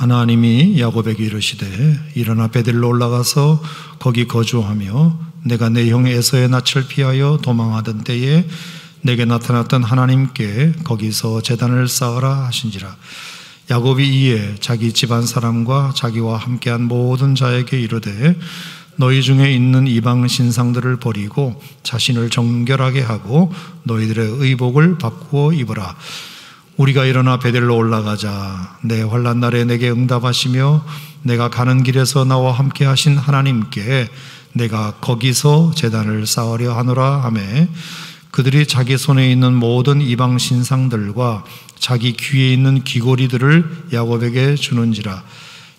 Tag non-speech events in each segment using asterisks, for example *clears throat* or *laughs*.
하나님이 야곱에게 이르시되 일어나 베델로 올라가서 거기 거주하며 내가 내 형 에서의 낯을 피하여 도망하던 때에 내게 나타났던 하나님께 거기서 재단을 쌓으라 하신지라. 야곱이 이에 자기 집안 사람과 자기와 함께한 모든 자에게 이르되 너희 중에 있는 이방 신상들을 버리고 자신을 정결하게 하고 너희들의 의복을 바꾸어 입으라 우리가 일어나 베델로 올라가자. 내 환란 날에 내게 응답하시며 내가 가는 길에서 나와 함께 하신 하나님께 내가 거기서 재단을 쌓으려 하노라. 하매 그들이 자기 손에 있는 모든 이방 신상들과 자기 귀에 있는 귀고리들을 야곱에게 주는지라.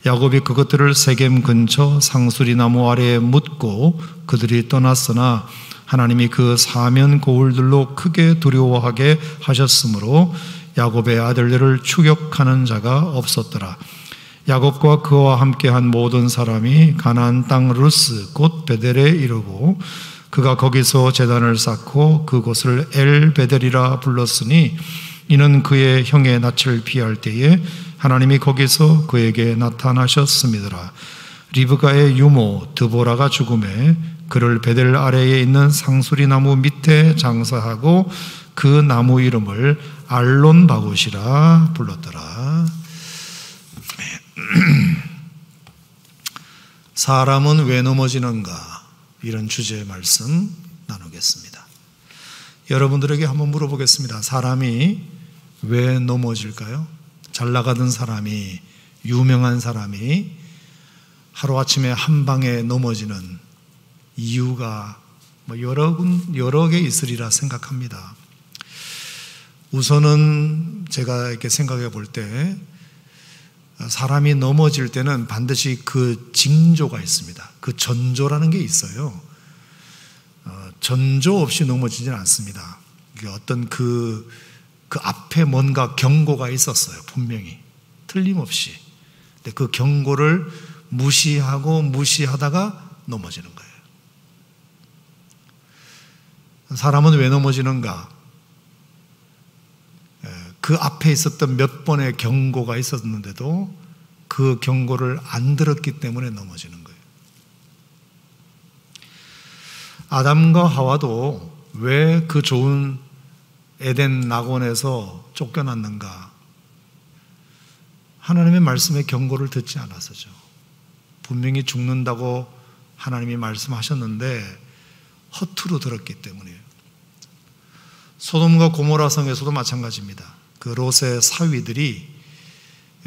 야곱이 그것들을 세겜 근처 상수리 나무 아래에 묻고 그들이 떠났으나 하나님이 그 사면 고울들로 크게 두려워하게 하셨으므로 야곱의 아들들을 추격하는 자가 없었더라. 야곱과 그와 함께한 모든 사람이 가나안 땅 루스 곧 벧엘에 이르고 그가 거기서 제단을 쌓고 그곳을 엘벧엘이라 불렀으니 이는 그의 형의 낯을 피할 때에 하나님이 거기서 그에게 나타나셨습니다. 리브가의 유모 드보라가 죽으매 그를 벧엘 아래에 있는 상수리 나무 밑에 장사하고 그 나무 이름을 알론 바굿이라 불렀더라. *clears throat* 사람은 왜 넘어지는가? 이런 주제의 말씀 나누겠습니다. 여러분들에게 한번 물어보겠습니다. 사람이 왜 넘어질까요? 잘 나가던 사람이, 유명한 사람이 하루아침에 한 방에 넘어지는 이유가 뭐 여러, 여러 개 있으리라 생각합니다. 우선은 제가 이렇게 생각해 볼 때 사람이 넘어질 때는 반드시 그 징조가 있습니다. 그 전조라는 게 있어요. 어, 전조 없이 넘어지지는 않습니다. 어떤 그, 그 앞에 뭔가 경고가 있었어요. 분명히. 틀림없이. 근데 그 경고를 무시하고 무시하다가 넘어지는 거예요. 사람은 왜 넘어지는가? 그 앞에 있었던 몇 번의 경고가 있었는데도 그 경고를 안 들었기 때문에 넘어지는 거예요. 아담과 하와도 왜 그 좋은 에덴 낙원에서 쫓겨났는가? 하나님의 말씀의 경고를 듣지 않아서죠. 분명히 죽는다고 하나님이 말씀하셨는데 허투루 들었기 때문이에요. 소돔과 고모라 성에서도 마찬가지입니다. 그 롯의 사위들이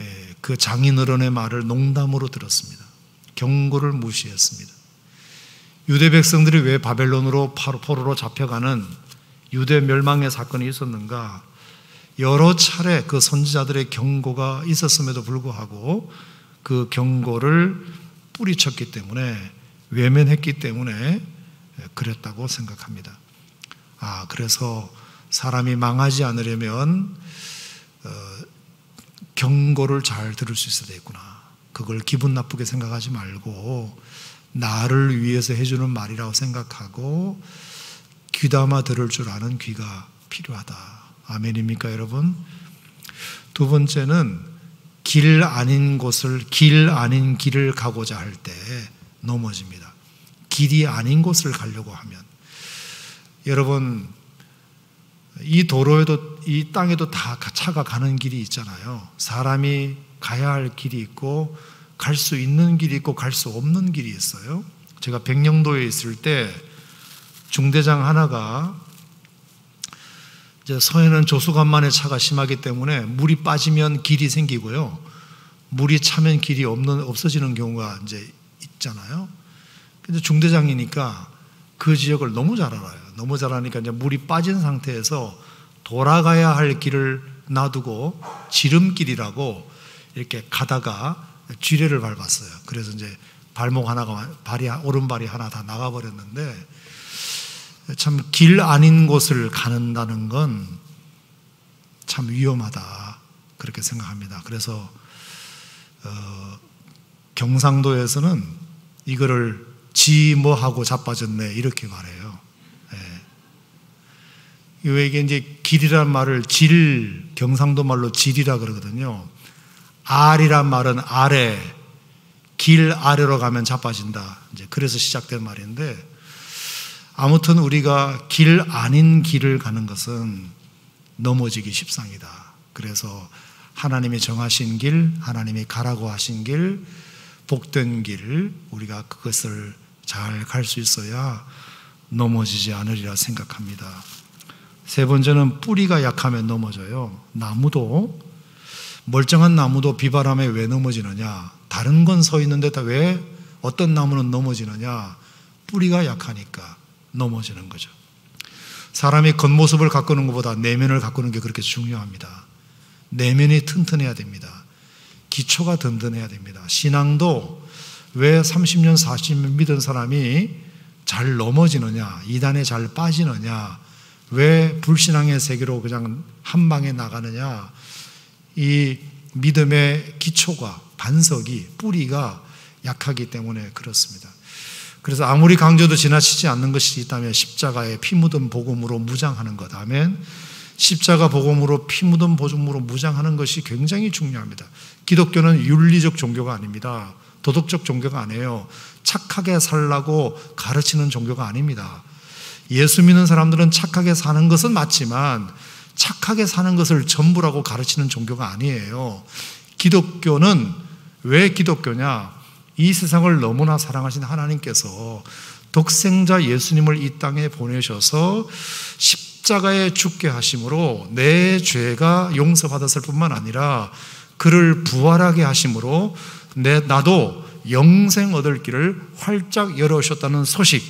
예, 그 장인어른의 말을 농담으로 들었습니다. 경고를 무시했습니다. 유대 백성들이 왜 바벨론으로 포로로 잡혀가는 유대 멸망의 사건이 있었는가? 여러 차례 그 선지자들의 경고가 있었음에도 불구하고 그 경고를 뿌리쳤기 때문에 외면했기 때문에 그랬다고 생각합니다. 아, 그래서 사람이 망하지 않으려면 어, 경고를 잘 들을 수 있어야 되겠구나. 그걸 기분 나쁘게 생각하지 말고 나를 위해서 해주는 말이라고 생각하고 귀담아 들을 줄 아는 귀가 필요하다. 아멘입니까, 여러분? 두 번째는 길 아닌 곳을, 길 아닌 길을 가고자 할 때 넘어집니다. 길이 아닌 곳을 가려고 하면. 여러분, 이 도로에도 이 땅에도 다 차가 가는 길이 있잖아요. 사람이 가야 할 길이 있고 갈 수 있는 길이 있고 갈 수 없는 길이 있어요. 제가 백령도에 있을 때 중대장 하나가 이제 서해는 조수간만의 차가 심하기 때문에 물이 빠지면 길이 생기고요. 물이 차면 길이 없는 없어지는 경우가 이제 있잖아요. 근데 중대장이니까 그 지역을 너무 잘 알아요. 너무 잘 아니까 이제 물이 빠진 상태에서 돌아가야 할 길을 놔두고 지름길이라고 이렇게 가다가 쥐레를 밟았어요. 그래서 이제 발목 하나가 발이 오른발이 하나 다 나가버렸는데 참 길 아닌 곳을 가는다는 건 참 위험하다 그렇게 생각합니다. 그래서 어, 경상도에서는 이거를 지 뭐 하고 자빠졌네 이렇게 말해요. 왜 이게 이제 길이란 말을 질, 경상도 말로 질이라 그러거든요. 알이란 말은 아래, 길 아래로 가면 자빠진다. 이제 그래서 시작된 말인데 아무튼 우리가 길 아닌 길을 가는 것은 넘어지기 십상이다. 그래서 하나님이 정하신 길, 하나님이 가라고 하신 길, 복된 길, 우리가 그것을 잘 갈 수 있어야 넘어지지 않으리라 생각합니다. 세 번째는 뿌리가 약하면 넘어져요. 나무도 멀쩡한 나무도 비바람에 왜 넘어지느냐? 다른 건 서 있는데 다 왜 어떤 나무는 넘어지느냐? 뿌리가 약하니까 넘어지는 거죠. 사람이 겉모습을 가꾸는 것보다 내면을 가꾸는 게 그렇게 중요합니다. 내면이 튼튼해야 됩니다. 기초가 든든해야 됩니다. 신앙도 왜 30년, 40년 믿은 사람이 잘 넘어지느냐, 이단에 잘 빠지느냐, 왜 불신앙의 세계로 그냥 한 방에 나가느냐, 이 믿음의 기초가, 반석이, 뿌리가 약하기 때문에 그렇습니다. 그래서 아무리 강조도 지나치지 않는 것이 있다면 십자가에 피 묻은 복음으로 무장하는 것. 아멘. 십자가 복음으로 피 묻은 복음으로 무장하는 것이 굉장히 중요합니다. 기독교는 윤리적 종교가 아닙니다. 도덕적 종교가 아니에요. 착하게 살라고 가르치는 종교가 아닙니다. 예수 믿는 사람들은 착하게 사는 것은 맞지만 착하게 사는 것을 전부라고 가르치는 종교가 아니에요. 기독교는 왜 기독교냐? 이 세상을 너무나 사랑하신 하나님께서 독생자 예수님을 이 땅에 보내셔서 십자가에 죽게 하심으로 내 죄가 용서받았을 뿐만 아니라 그를 부활하게 하심으로 내 나도 영생 얻을 길을 활짝 열어주셨다는 소식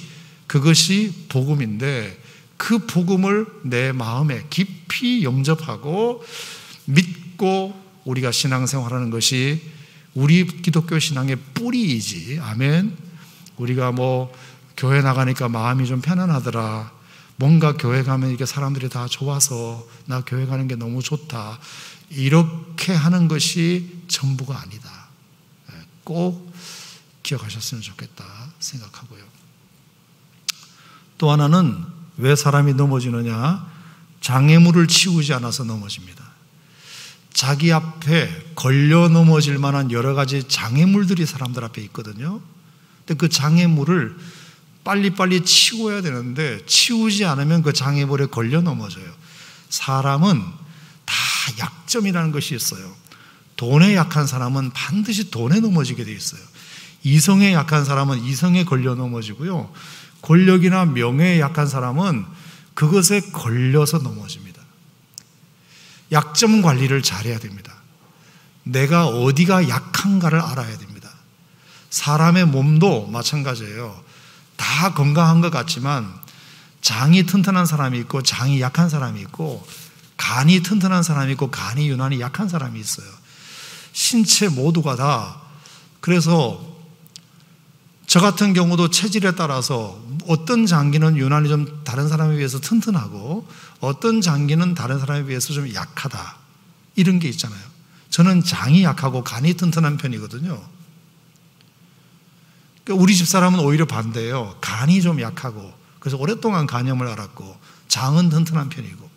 그것이 복음인데 그 복음을 내 마음에 깊이 영접하고 믿고 우리가 신앙생활하는 것이 우리 기독교 신앙의 뿌리이지. 아멘. 우리가 뭐 교회 나가니까 마음이 좀 편안하더라. 뭔가 교회 가면 이렇게 사람들이 다 좋아서 나 교회 가는 게 너무 좋다. 이렇게 하는 것이 전부가 아니다. 예, 꼭 기억하셨으면 좋겠다 생각하고요. 또 하나는 왜 사람이 넘어지느냐? 장애물을 치우지 않아서 넘어집니다. 자기 앞에 걸려 넘어질 만한 여러 가지 장애물들이 사람들 앞에 있거든요. 근데 그 장애물을 빨리빨리 치워야 되는데 치우지 않으면 그 장애물에 걸려 넘어져요. 사람은 다 약점이라는 것이 있어요. 돈에 약한 사람은 반드시 돈에 넘어지게 돼 있어요. 이성에 약한 사람은 이성에 걸려 넘어지고요. 권력이나 명예에 약한 사람은 그것에 걸려서 넘어집니다. 약점 관리를 잘해야 됩니다. 내가 어디가 약한가를 알아야 됩니다. 사람의 몸도 마찬가지예요. 다 건강한 것 같지만 장이 튼튼한 사람이 있고 장이 약한 사람이 있고 간이 튼튼한 사람이 있고 간이 유난히 약한 사람이 있어요. 신체 모두가 다 그래서 저 같은 경우도 체질에 따라서 어떤 장기는 유난히 좀 다른 사람에 비해서 튼튼하고 어떤 장기는 다른 사람에 비해서 좀 약하다. 이런 게 있잖아요. 저는 장이 약하고 간이 튼튼한 편이거든요. 그러니까 우리 집 사람은 오히려 반대예요. 간이 좀 약하고 그래서 오랫동안 간염을 앓았고 장은 튼튼한 편이고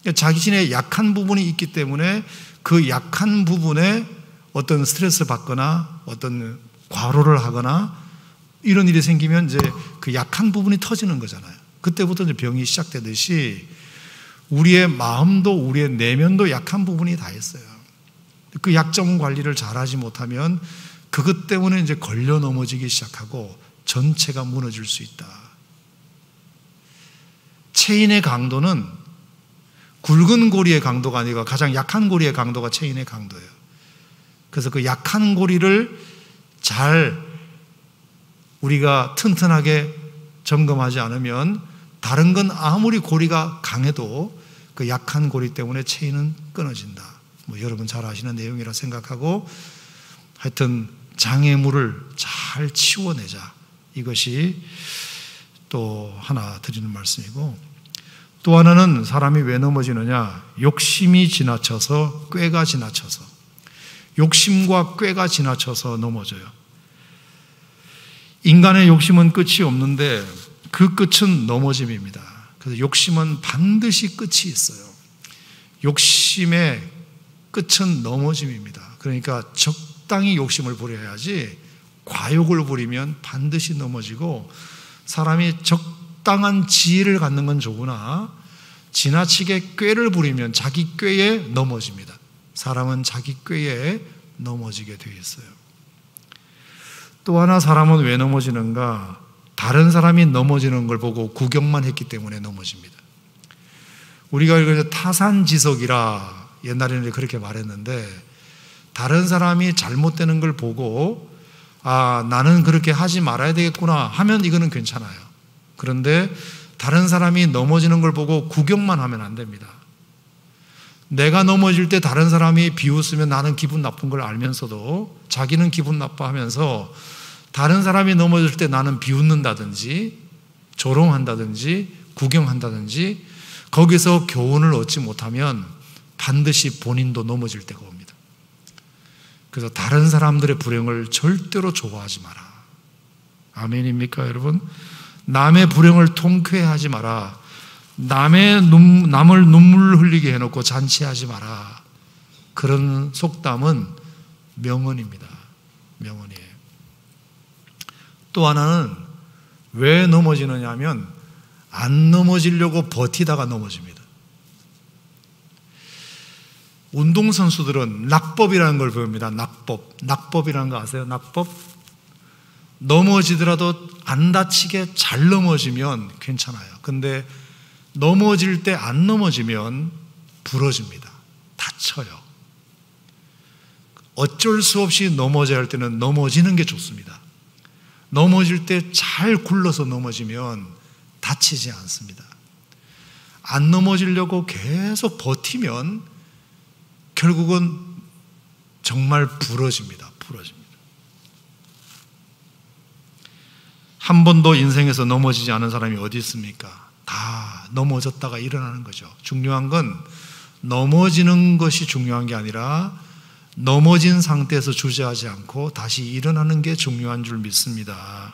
그러니까 자기 신에 약한 부분이 있기 때문에 그 약한 부분에 어떤 스트레스 받거나 어떤 과로를 하거나 이런 일이 생기면 이제 그 약한 부분이 터지는 거잖아요. 그때부터 이제 병이 시작되듯이 우리의 마음도 우리의 내면도 약한 부분이 다 있어요. 그 약점 관리를 잘하지 못하면 그것 때문에 이제 걸려 넘어지기 시작하고 전체가 무너질 수 있다. 체인의 강도는 굵은 고리의 강도가 아니라 가장 약한 고리의 강도가 체인의 강도예요. 그래서 그 약한 고리를 잘 우리가 튼튼하게 점검하지 않으면 다른 건 아무리 고리가 강해도 그 약한 고리 때문에 체인은 끊어진다. 뭐 여러분 잘 아시는 내용이라 생각하고 하여튼 장애물을 잘 치워내자. 이것이 또 하나 드리는 말씀이고 또 하나는 사람이 왜 넘어지느냐? 욕심이 지나쳐서 꾀가 지나쳐서 욕심과 꾀가 지나쳐서 넘어져요. 인간의 욕심은 끝이 없는데 그 끝은 넘어짐입니다. 그래서 욕심은 반드시 끝이 있어요. 욕심의 끝은 넘어짐입니다. 그러니까 적당히 욕심을 부려야지 과욕을 부리면 반드시 넘어지고 사람이 적당한 지혜를 갖는 건 좋으나 지나치게 꾀를 부리면 자기 꾀에 넘어집니다. 사람은 자기 꾀에 넘어지게 되어 있어요. 또 하나 사람은 왜 넘어지는가? 다른 사람이 넘어지는 걸 보고 구경만 했기 때문에 넘어집니다. 우리가 이거 타산지석이라 옛날에는 그렇게 말했는데 다른 사람이 잘못되는 걸 보고 아, 나는 그렇게 하지 말아야 되겠구나 하면 이거는 괜찮아요. 그런데 다른 사람이 넘어지는 걸 보고 구경만 하면 안 됩니다. 내가 넘어질 때 다른 사람이 비웃으면 나는 기분 나쁜 걸 알면서도 자기는 기분 나빠하면서 다른 사람이 넘어질 때 나는 비웃는다든지 조롱한다든지 구경한다든지 거기서 교훈을 얻지 못하면 반드시 본인도 넘어질 때가 옵니다. 그래서 다른 사람들의 불행을 절대로 좋아하지 마라. 아멘입니까, 여러분? 남의 불행을 통쾌하지 마라. 남의 눈, 남을 눈물 흘리게 해놓고 잔치하지 마라. 그런 속담은 명언입니다. 명언이에요. 또 하나는 왜 넘어지느냐 하면 안 넘어지려고 버티다가 넘어집니다. 운동선수들은 낙법이라는 걸 배웁니다. 낙법. 낙법이라는 거 아세요? 낙법? 넘어지더라도 안 다치게 잘 넘어지면 괜찮아요. 근데 넘어질 때 안 넘어지면 부러집니다. 다쳐요. 어쩔 수 없이 넘어져야 할 때는 넘어지는 게 좋습니다. 넘어질 때 잘 굴러서 넘어지면 다치지 않습니다. 안 넘어지려고 계속 버티면 결국은 정말 부러집니다. 부러집니다. 한 번도 인생에서 넘어지지 않은 사람이 어디 있습니까? 다 넘어졌다가 일어나는 거죠. 중요한 건 넘어지는 것이 중요한 게 아니라 넘어진 상태에서 주저하지 않고 다시 일어나는 게 중요한 줄 믿습니다.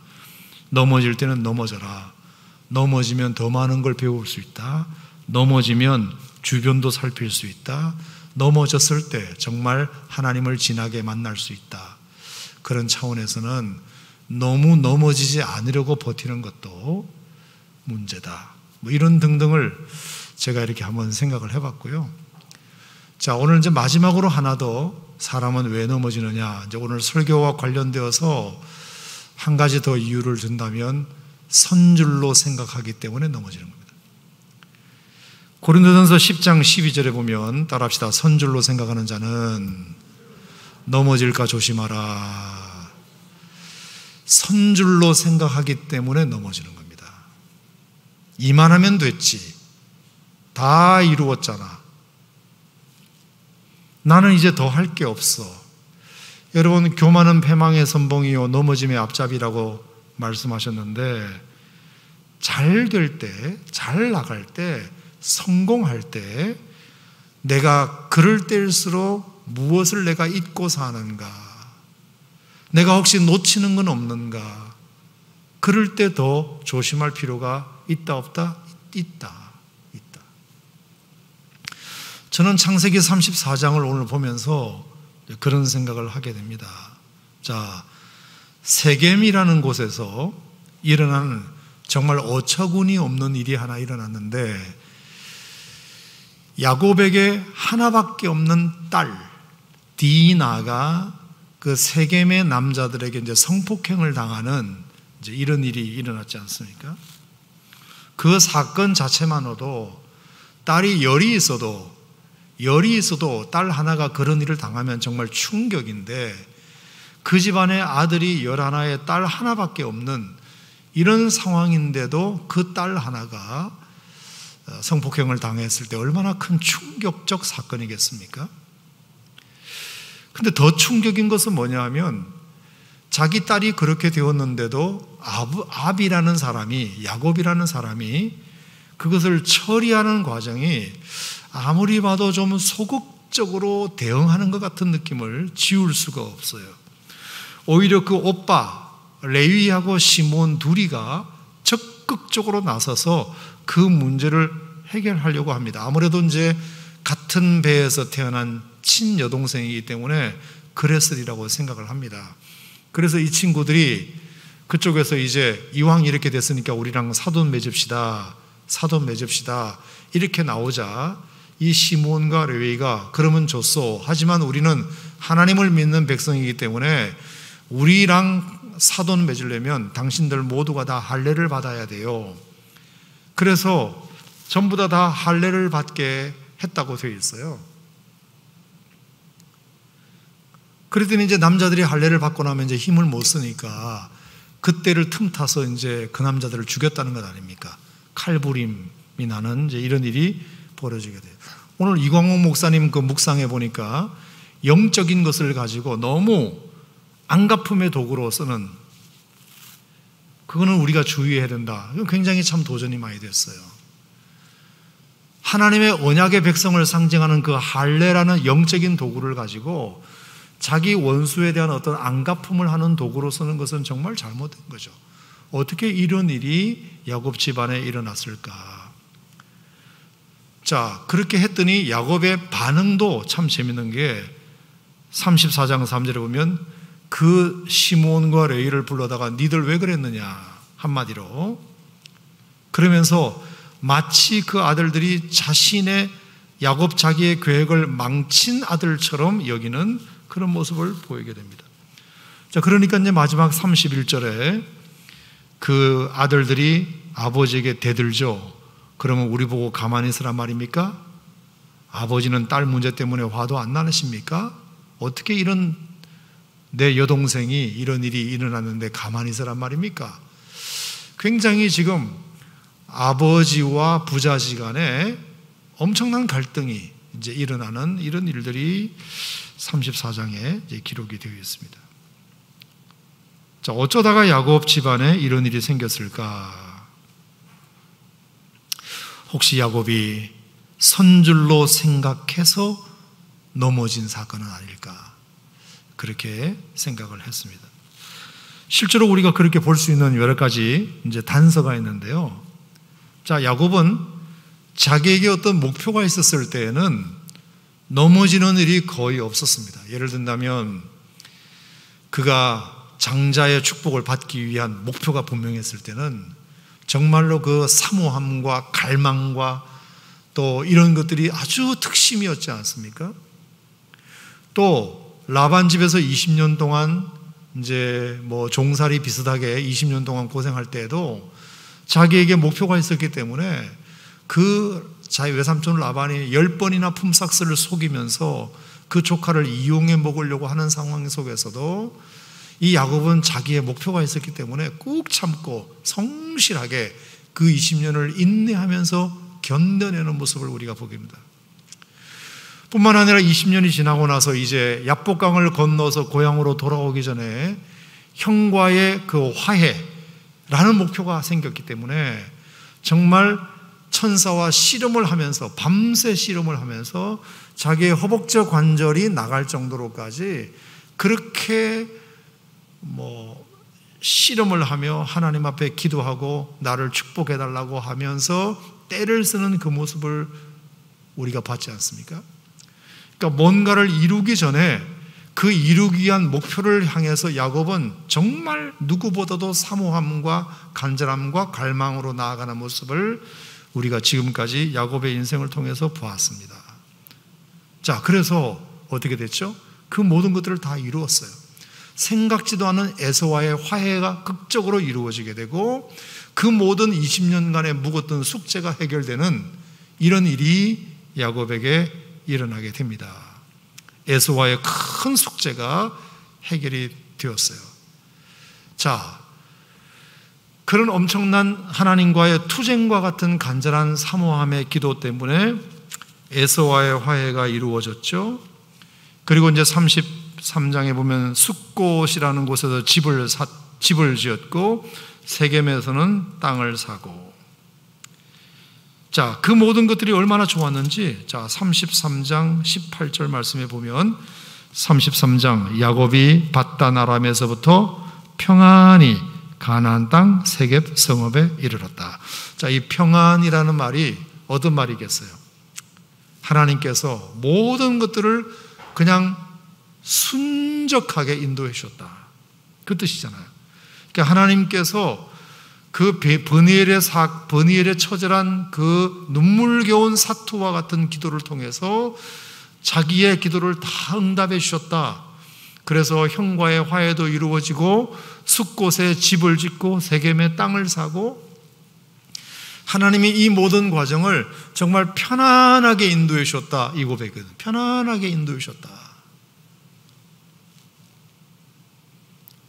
넘어질 때는 넘어져라. 넘어지면 더 많은 걸 배울 수 있다. 넘어지면 주변도 살필 수 있다. 넘어졌을 때 정말 하나님을 진하게 만날 수 있다. 그런 차원에서는 너무 넘어지지 않으려고 버티는 것도 문제다. 뭐 이런 등등을 제가 이렇게 한번 생각을 해봤고요. 자, 오늘 이제 마지막으로 하나 더 사람은 왜 넘어지느냐. 이제 오늘 설교와 관련되어서 한 가지 더 이유를 든다면 선줄로 생각하기 때문에 넘어지는 겁니다. 고린도전서 10장 12절에 보면 따라합시다. 선줄로 생각하는 자는 넘어질까 조심하라. 선줄로 생각하기 때문에 넘어지는. 이만 하면 됐지. 다 이루었잖아. 나는 이제 더 할 게 없어. 여러분, 교만은 패망의 선봉이요, 넘어짐의 앞잡이라고 말씀하셨는데, 잘 될 때, 잘 나갈 때, 성공할 때 내가 그럴 때일수록 무엇을 내가 잊고 사는가? 내가 혹시 놓치는 건 없는가? 그럴 때 더 조심할 필요가 있다 없다? 있다. 있다. 저는 창세기 34장을 오늘 보면서 그런 생각을 하게 됩니다. 자, 세겜이라는 곳에서 일어나는 정말 어처구니 없는 일이 하나 일어났는데 야곱에게 하나밖에 없는 딸 디나가 그 세겜의 남자들에게 이제 성폭행을 당하는 이제 이런 일이 일어났지 않습니까? 그 사건 자체만으로도 딸이 열이 있어도 열이 있어도 딸 하나가 그런 일을 당하면 정말 충격인데 그 집안의 아들이 열 하나에 딸 하나밖에 없는 이런 상황인데도 그 딸 하나가 어, 성폭행을 당했을 때 얼마나 큰 충격적 사건이겠습니까? 근데 더 충격인 것은 뭐냐 하면 자기 딸이 그렇게 되었는데도 아비라는 사람이, 야곱이라는 사람이 그것을 처리하는 과정이 아무리 봐도 좀 소극적으로 대응하는 것 같은 느낌을 지울 수가 없어요. 오히려 그 오빠, 레위하고 시몬 둘이가 적극적으로 나서서 그 문제를 해결하려고 합니다. 아무래도 이제 같은 배에서 태어난 친 여동생이기 때문에 그랬으리라고 생각을 합니다. 그래서 이 친구들이 그쪽에서 이제 이왕 이렇게 됐으니까 우리랑 사돈 맺읍시다. 사돈 맺읍시다. 이렇게 나오자 이 시몬과 레위가 그러면 좋소. 하지만 우리는 하나님을 믿는 백성이기 때문에 우리랑 사돈 맺으려면 당신들 모두가 다 할례를 받아야 돼요. 그래서 전부 다 다 할례를 받게 했다고 되어 있어요. 그랬더니 이제 남자들이 할례를 받고 나면 이제 힘을 못 쓰니까 그때를 틈타서 이제 그 남자들을 죽였다는 것 아닙니까? 칼부림이 나는 이제 이런 일이 벌어지게 돼요. 오늘 이광옥 목사님 그 묵상해 보니까 영적인 것을 가지고 너무 안가품의 도구로 쓰는 그거는 우리가 주의해야 된다. 굉장히 참 도전이 많이 됐어요. 하나님의 언약의 백성을 상징하는 그 할례라는 영적인 도구를 가지고 자기 원수에 대한 어떤 안가품을 하는 도구로 쓰는 것은 정말 잘못된 거죠. 어떻게 이런 일이 야곱 집안에 일어났을까? 자, 그렇게 했더니 야곱의 반응도 참 재밌는 게 34장 3절에 보면 그 시몬과 레이를 불러다가 니들 왜 그랬느냐 한마디로 그러면서 마치 그 아들들이 자신의 야곱 자기의 계획을 망친 아들처럼 여기는 그런 모습을 보이게 됩니다. 자, 그러니까 이제 마지막 31절에 그 아들들이 아버지에게 대들죠. 그러면 우리 보고 가만히 있으란 말입니까? 아버지는 딸 문제 때문에 화도 안 나십니까? 어떻게 이런 내 여동생이 이런 일이 일어났는데 가만히 있으란 말입니까? 굉장히 지금 아버지와 부자지 간에 엄청난 갈등이 이제 일어나는 이런 일들이 34장에 기록이 되어 있습니다. 자, 어쩌다가 야곱 집안에 이런 일이 생겼을까? 혹시 야곱이 선줄로 생각해서 넘어진 사건은 아닐까? 그렇게 생각을 했습니다. 실제로 우리가 그렇게 볼 수 있는 여러 가지 이제 단서가 있는데요. 자, 야곱은 자기에게 어떤 목표가 있었을 때에는 넘어지는 일이 거의 없었습니다. 예를 든다면 그가 장자의 축복을 받기 위한 목표가 분명했을 때는 정말로 그 사모함과 갈망과 또 이런 것들이 아주 특심이었지 않습니까? 또 라반 집에서 20년 동안 이제 뭐 종살이 비슷하게 20년 동안 고생할 때에도 자기에게 목표가 있었기 때문에 그 자기 외삼촌 라반이 열 번이나 품삯을 속이면서 그 조카를 이용해 먹으려고 하는 상황 속에서도 이 야곱은 자기의 목표가 있었기 때문에 꾹 참고 성실하게 그 20년을 인내하면서 견뎌내는 모습을 우리가 보게 됩니다. 뿐만 아니라 20년이 지나고 나서 이제 야복강을 건너서 고향으로 돌아오기 전에 형과의 그 화해라는 목표가 생겼기 때문에 정말 천사와 씨름을 하면서 밤새 씨름을 하면서 자기의 허벅지 관절이 나갈 정도로까지 그렇게 뭐 씨름을 하며 하나님 앞에 기도하고 나를 축복해 달라고 하면서 때를 쓰는 그 모습을 우리가 봤지 않습니까? 그러니까 뭔가를 이루기 전에 그 이루기 위한 목표를 향해서 야곱은 정말 누구보다도 사모함과 간절함과 갈망으로 나아가는 모습을 우리가 지금까지 야곱의 인생을 통해서 보았습니다. 자, 그래서 어떻게 됐죠? 그 모든 것들을 다 이루었어요. 생각지도 않은 에서와의 화해가 극적으로 이루어지게 되고 그 모든 20년간의 묵었던 숙제가 해결되는 이런 일이 야곱에게 일어나게 됩니다. 에서와의 큰 숙제가 해결이 되었어요. 자, 그런 엄청난 하나님과의 투쟁과 같은 간절한 사모함의 기도 때문에 에서와의 화해가 이루어졌죠. 그리고 이제 33장에 보면 숫곳이라는 곳에서 집을 사, 집을 지었고 세겜에서는 땅을 사고 자, 그 모든 것들이 얼마나 좋았는지 자, 33장 18절 말씀에 보면 33장 야곱이 바단 아람에서부터 평안히 가나안 땅 세겜 성읍에 이르렀다. 자, 이 평안이라는 말이 어떤 말이겠어요? 하나님께서 모든 것들을 그냥 순적하게 인도해 주셨다. 그 뜻이잖아요. 그러니까 하나님께서 그 버니엘의 사, 버니엘의 처절한 그 눈물겨운 사투와 같은 기도를 통해서 자기의 기도를 다 응답해 주셨다. 그래서 형과의 화해도 이루어지고 숲곳에 집을 짓고 세겜의 땅을 사고 하나님이 이 모든 과정을 정말 편안하게 인도해 주셨다. 이 고백은 편안하게 인도해 주셨다.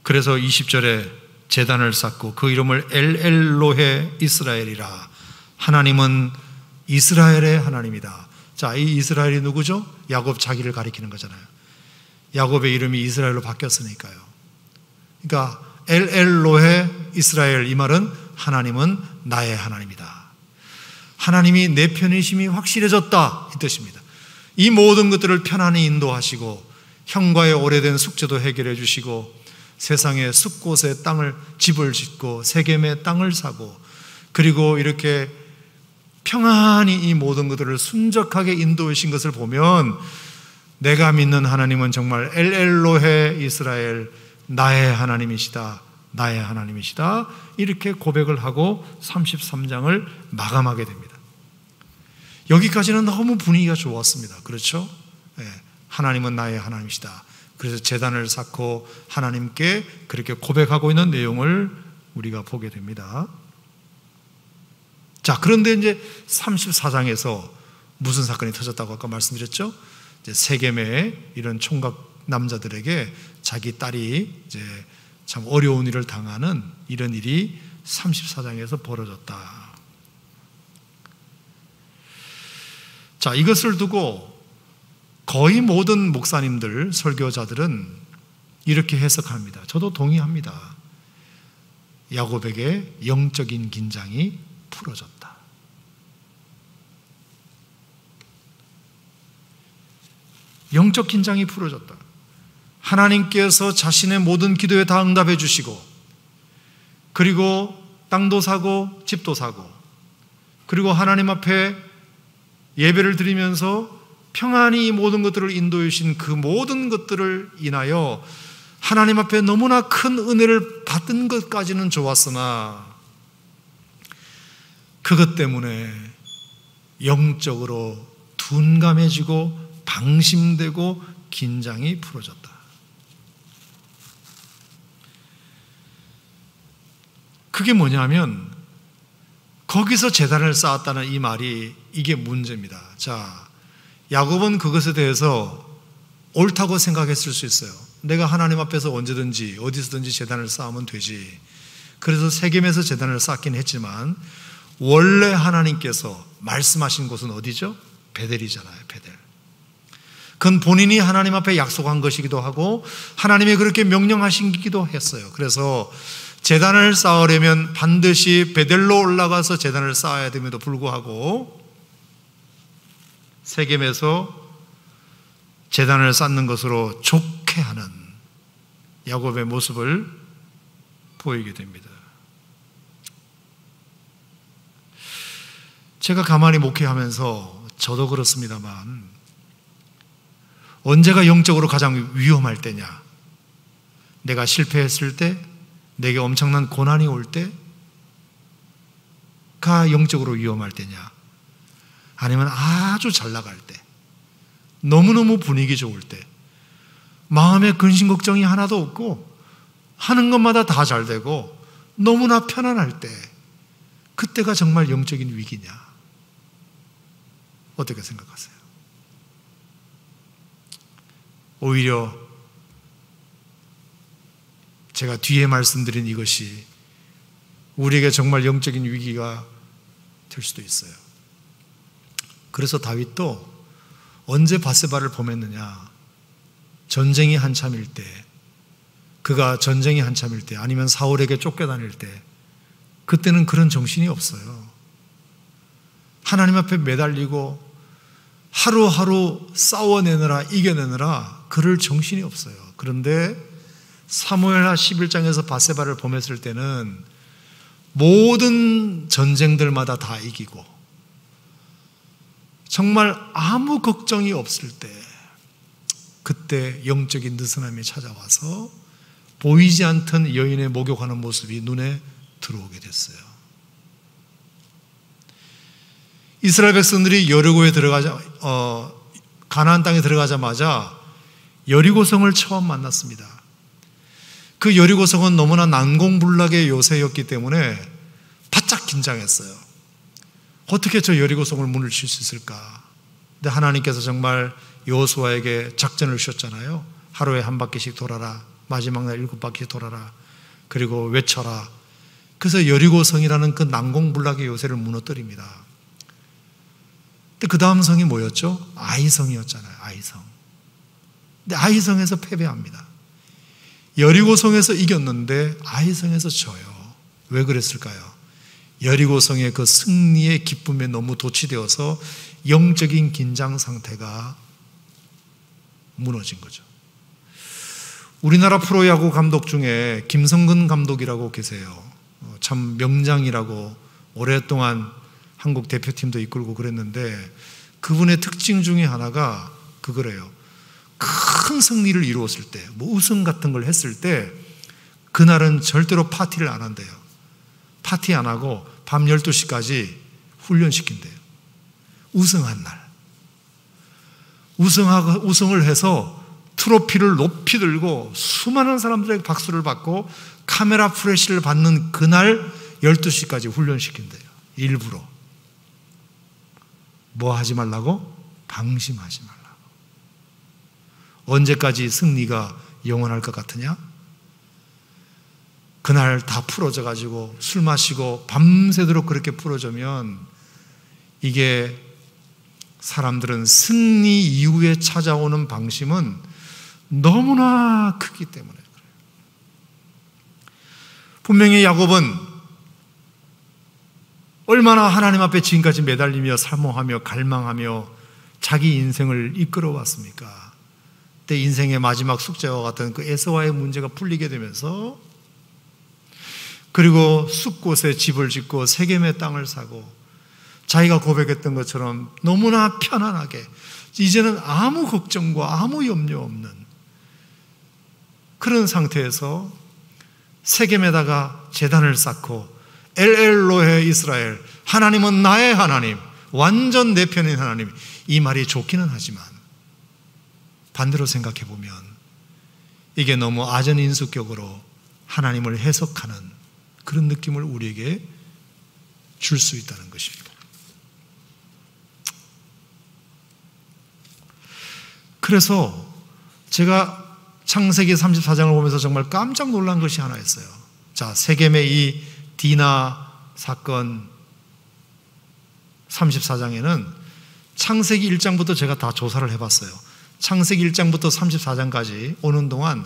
그래서 20절에 재단을 쌓고 그 이름을 엘엘로헤 이스라엘이라. 하나님은 이스라엘의 하나님이다. 자, 이 이스라엘이 누구죠? 야곱 자기를 가리키는 거잖아요. 야곱의 이름이 이스라엘로 바뀌었으니까요. 그러니까 엘엘로헤 이스라엘 이 말은 하나님은 나의 하나님이다. 하나님이 내 편이심이 확실해졌다 이 뜻입니다. 이 모든 것들을 편안히 인도하시고 형과의 오래된 숙제도 해결해 주시고 세상의 숲곳에 땅을 집을 짓고 세겜의 땅을 사고 그리고 이렇게 평안히 이 모든 것들을 순적하게 인도하신 것을 보면 내가 믿는 하나님은 정말 엘엘로헤 이스라엘 나의 하나님이시다. 나의 하나님이시다. 이렇게 고백을 하고 33장을 마감하게 됩니다. 여기까지는 너무 분위기가 좋았습니다. 그렇죠? 네. 하나님은 나의 하나님이시다. 그래서 재단을 쌓고 하나님께 그렇게 고백하고 있는 내용을 우리가 보게 됩니다. 자, 그런데 이제 34장에서 무슨 사건이 터졌다고 아까 말씀드렸죠? 세겜의 이런 총각 남자들에게 자기 딸이 이제 참 어려운 일을 당하는 이런 일이 34장에서 벌어졌다. 자, 이것을 두고 거의 모든 목사님들, 설교자들은 이렇게 해석합니다. 저도 동의합니다. 야곱에게 영적인 긴장이 풀어졌다. 영적 긴장이 풀어졌다. 하나님께서 자신의 모든 기도에 다 응답해 주시고, 그리고 땅도 사고, 집도 사고, 그리고 하나님 앞에 예배를 드리면서 평안히 모든 것들을 인도해 주신 그 모든 것들을 인하여 하나님 앞에 너무나 큰 은혜를 받은 것까지는 좋았으나 그것 때문에 영적으로 둔감해지고 방심되고 긴장이 풀어졌다. 그게 뭐냐면 거기서 재단을 쌓았다는 이 말이 이게 문제입니다. 자, 야곱은 그것에 대해서 옳다고 생각했을 수 있어요. 내가 하나님 앞에서 언제든지 어디서든지 재단을 쌓으면 되지. 그래서 세겜에서 재단을 쌓긴 했지만 원래 하나님께서 말씀하신 곳은 어디죠? 베델이잖아요, 베델. 그건 본인이 하나님 앞에 약속한 것이기도 하고 하나님이 그렇게 명령하신기도 했어요. 그래서 재단을 쌓으려면 반드시 베델로 올라가서 재단을 쌓아야 됨에도 불구하고 세겜에서 재단을 쌓는 것으로 좋게 하는 야곱의 모습을 보이게 됩니다. 제가 가만히 목회하면서 저도 그렇습니다만 언제가 영적으로 가장 위험할 때냐? 내가 실패했을 때, 내게 엄청난 고난이 올 때가 영적으로 위험할 때냐? 아니면 아주 잘 나갈 때, 너무너무 분위기 좋을 때, 마음에 근심 걱정이 하나도 없고, 하는 것마다 다 잘 되고, 너무나 편안할 때, 그때가 정말 영적인 위기냐? 어떻게 생각하세요? 오히려 제가 뒤에 말씀드린 이것이 우리에게 정말 영적인 위기가 될 수도 있어요. 그래서 다윗도 언제 바세바를 범했느냐? 전쟁이 한참일 때, 그가 전쟁이 한참일 때, 아니면 사울에게 쫓겨다닐 때, 그때는 그런 정신이 없어요. 하나님 앞에 매달리고 하루하루 싸워내느라 이겨내느라 그럴 정신이 없어요. 그런데 사무엘하 11장에서 바세바를 범했을 때는 모든 전쟁들마다 다 이기고 정말 아무 걱정이 없을 때 그때 영적인 느슨함이 찾아와서 보이지 않던 여인의 목욕하는 모습이 눈에 들어오게 됐어요. 이스라엘 백성들이 여리고에 들어가자 어, 가나안 땅에 들어가자마자 여리고성을 처음 만났습니다. 그 여리고성은 너무나 난공불락의 요새였기 때문에 바짝 긴장했어요. 어떻게 저 여리고성을 문을 칠 수 있을까? 근데 하나님께서 정말 여호수아에게 작전을 주셨잖아요. 하루에 한 바퀴씩 돌아라. 마지막 날 일곱 바퀴 돌아라. 그리고 외쳐라. 그래서 여리고성이라는 그 난공불락의 요새를 무너뜨립니다. 근데 그 다음 성이 뭐였죠? 아이성이었잖아요. 아이성. 근데 아이성에서 패배합니다. 여리고성에서 이겼는데 아이성에서 져요. 왜 그랬을까요? 여리고성의 그 승리의 기쁨에 너무 도취되어서 영적인 긴장 상태가 무너진 거죠. 우리나라 프로야구 감독 중에 김성근 감독이라고 계세요. 어, 참 명장이라고 오랫동안 한국 대표팀도 이끌고 그랬는데 그분의 특징 중에 하나가 그거래요. 큰 승리를 이루었을 때, 뭐 우승 같은 걸 했을 때, 그날은 절대로 파티를 안 한대요. 파티 안 하고 밤 12시까지 훈련시킨대요. 우승한 날. 우승하고, 우승을 해서 트로피를 높이 들고 수많은 사람들에게 박수를 받고 카메라 프레시를 받는 그날 12시까지 훈련시킨대요. 일부러. 뭐 하지 말라고? 방심하지 말라고. 언제까지 승리가 영원할 것 같으냐? 그날 다 풀어져 가지고 술 마시고 밤새도록 그렇게 풀어져면 이게 사람들은 승리 이후에 찾아오는 방심은 너무나 크기 때문에 그래요. 분명히 야곱은 얼마나 하나님 앞에 지금까지 매달리며 사모하며 갈망하며 자기 인생을 이끌어 왔습니까? 때 인생의 마지막 숙제와 같은 그 에서와의 문제가 풀리게 되면서 그리고 숲곳에 집을 짓고 세겜의 땅을 사고 자기가 고백했던 것처럼 너무나 편안하게 이제는 아무 걱정과 아무 염려 없는 그런 상태에서 세겜에다가 재단을 쌓고 엘엘로해 이스라엘 하나님은 나의 하나님 완전 내 편인 하나님 이 말이 좋기는 하지만 반대로 생각해 보면 이게 너무 아전인수격으로 하나님을 해석하는 그런 느낌을 우리에게 줄 수 있다는 것입니다. 그래서 제가 창세기 34장을 보면서 정말 깜짝 놀란 것이 하나 있어요. 자, 세겜의 이 디나 사건 34장에는 창세기 1장부터 제가 다 조사를 해봤어요. 창세기 1장부터 34장까지 오는 동안